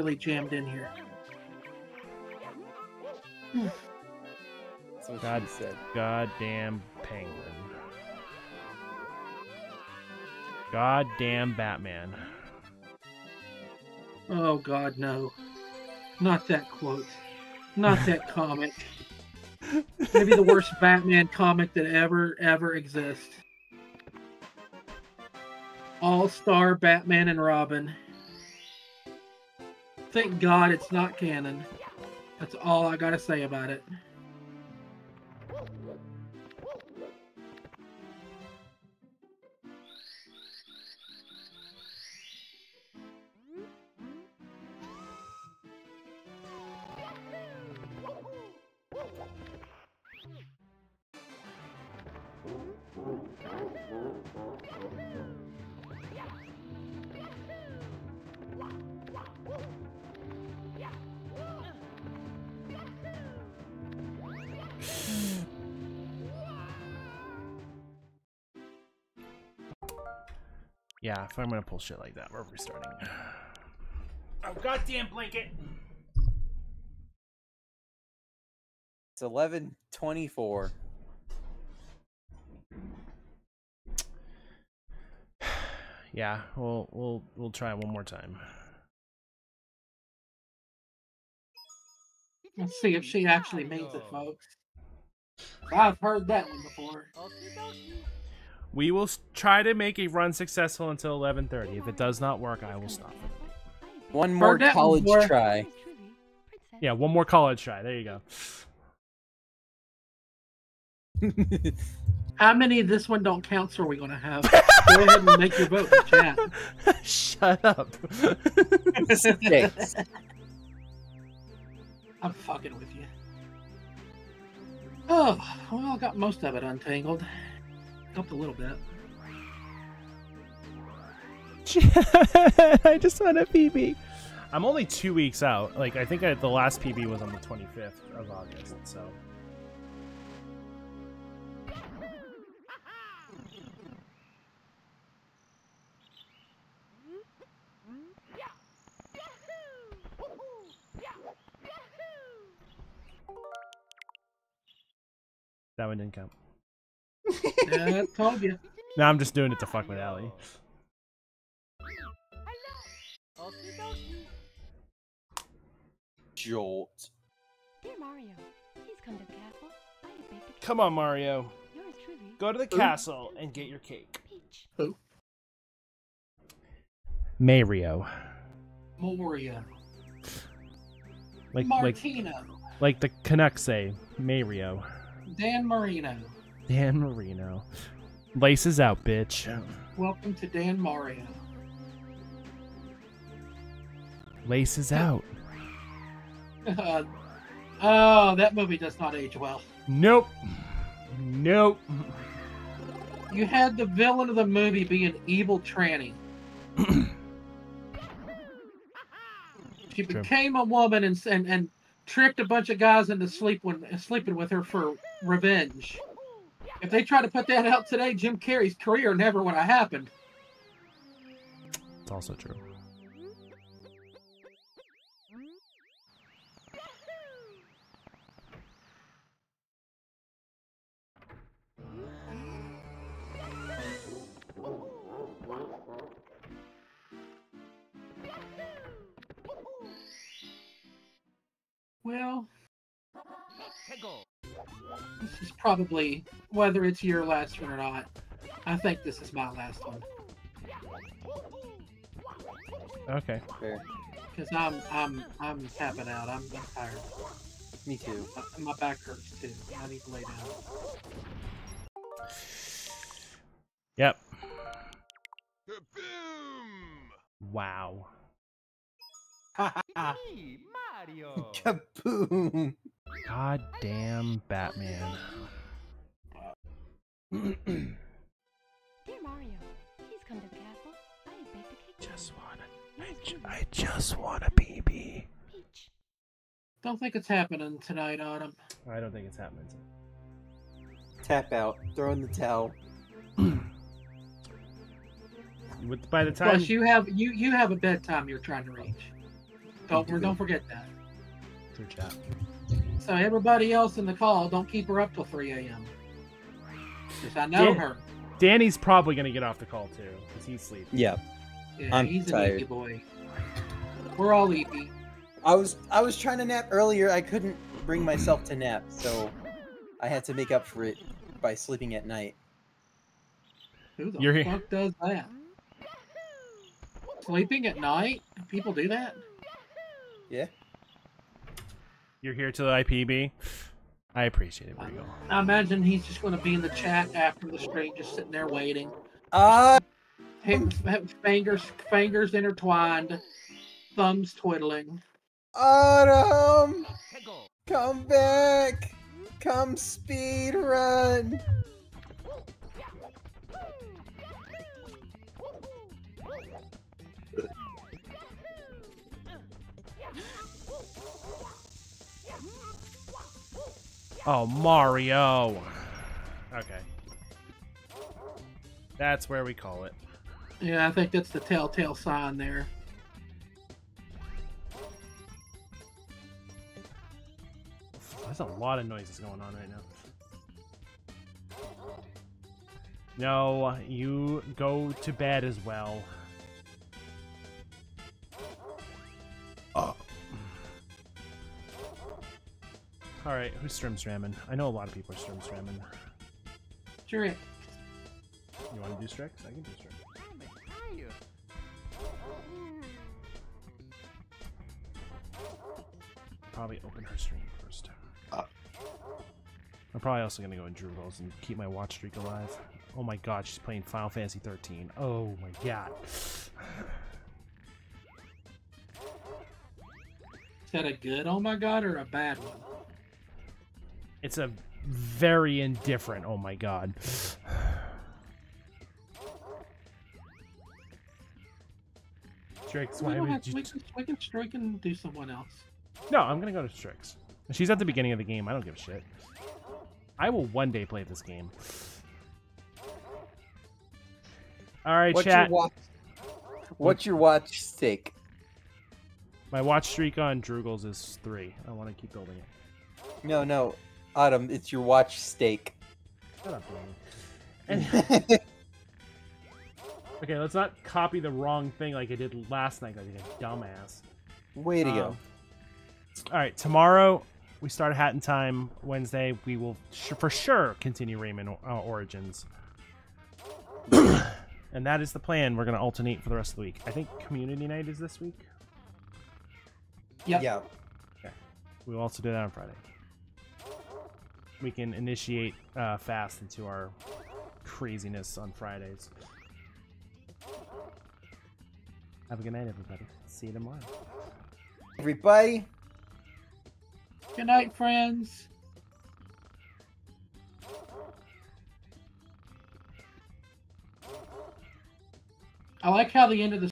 Really jammed in here. That's what God. she said. Goddamn penguin. Goddamn Batman. Oh God, no. Not that quote. Not that comic. Maybe the worst Batman comic that ever, ever exists. All-star Batman and Robin. Thank God it's not canon. That's all I gotta say about it. Yeah, if I'm gonna pull shit like that, we're restarting. Oh goddamn blanket! It's eleven twenty-four. Yeah, we'll we'll we'll try it one more time. Let's see if she actually means it, folks. I've heard that one before. Okie dokie. We will try to make a run successful until 11:30. If it does not work, I will stop. One more that one college before. try. Yours truly, Princess Yeah, one more college try. There you go. How many of this one don't counts are we going to have? Go ahead and make your vote in chat. Shut up. Six. I'm fucking with you. Oh, well, I got most of it untangled. Helped a little bit. I just want a PB. I'm only two weeks out. Like I think I, the last PB was on the 25th of August. So that one didn't count. Yeah, I told you. No, I'm just doing it to fuck with Allie. Okie. Jolt. Dear Mario, please come to the castle. I have baked a cake. Come on, Mario. Yours truly, Go to the castle and get your cake. Peach. Mario. Moria. Like like like the Canucks say, Mario. Dan Marino. Dan Marino. Laces out, bitch. Welcome to Dan Mario. Laces out. Uh, oh, that movie does not age well. Nope. Nope. You had the villain of the movie be an evil tranny. she True. became a woman and, and and tricked a bunch of guys into sleep when, sleeping with her for revenge. If they try to put that out today, Jim Carrey's career never would have happened. It's also true. Well, Hegel. This is probably whether it's your last one or not. I think this is my last one Okay. Fair. because I'm I'm I'm tapping out. I'm, I'm tired. Me too. Uh, My back hurts too. I need to lay down. Yep. Boom! Wow. Me, Mario. Kaboom! God damn Batman. Dear Mario, please come to the castle. I have baked a cake. just wanna. I, ju- I just want a PB. Peach. Don't think it's happening tonight, Autumn. I don't think it's happening. Tap out. Throw in the towel. With by the time Plus, you have you you have a bedtime you're trying to reach. Don't don't forget that. True chat. So everybody else in the call, don't keep her up till 3 a.m. Because I know Yeah. her. Danny's probably gonna get off the call too, because he's sleeping. Yeah. Yeah, I'm he's an tired. easy boy. We're all easy. I was I was trying to nap earlier. I couldn't bring myself to nap, so I had to make up for it by sleeping at night. Who the You're- fuck does that? Sleeping at night? People do that? Yeah. You're here to the IPB. I appreciate it, Regal. I imagine he's just going to be in the chat after the stream, just sitting there waiting. Ah, H- f- fingers fingers intertwined, thumbs twiddling. Autumn, come back. Come speed run. Oh, Mario. Okay. That's where we call it. Yeah, I think that's the telltale sign there. There's a lot of noises going on right now. No, you go to bed as well. All right, who's stream stramming? I know a lot of people are stream stramming. Sure. You want to do Strix? I can do Strix. Probably open her stream first. I'm probably also gonna go in Drupals and keep my watch streak alive. Oh my god, she's playing Final Fantasy 13. Oh my god. Is that a good oh my god or a bad one? It's a very indifferent. Oh my god. Strix, We, why don't would have, you? we, can, we can strike and do someone else. No, I'm gonna go to Strix. She's at the beginning of the game. I don't give a shit. I will one day play this game. All right, What's chat. your watch? What's your watch stake? My watch streak on Drugels is three. I want to keep building it. No, no, Autumn. It's your watch stake. Shut up, Danny. Okay, let's not copy the wrong thing like I did last night, like a dumbass. Way to go. Um, All right, tomorrow we start Hat in Time. Wednesday we will sh- for sure continue Rayman uh, Origins, and that is the plan. We're gonna alternate for the rest of the week. I think Community Night is this week. Yep. Yeah. We will also do that on Friday. We can initiate uh, fast into our craziness on Fridays. Have a good night, everybody. See you tomorrow. Everybody. Good night, friends. I like how the end of the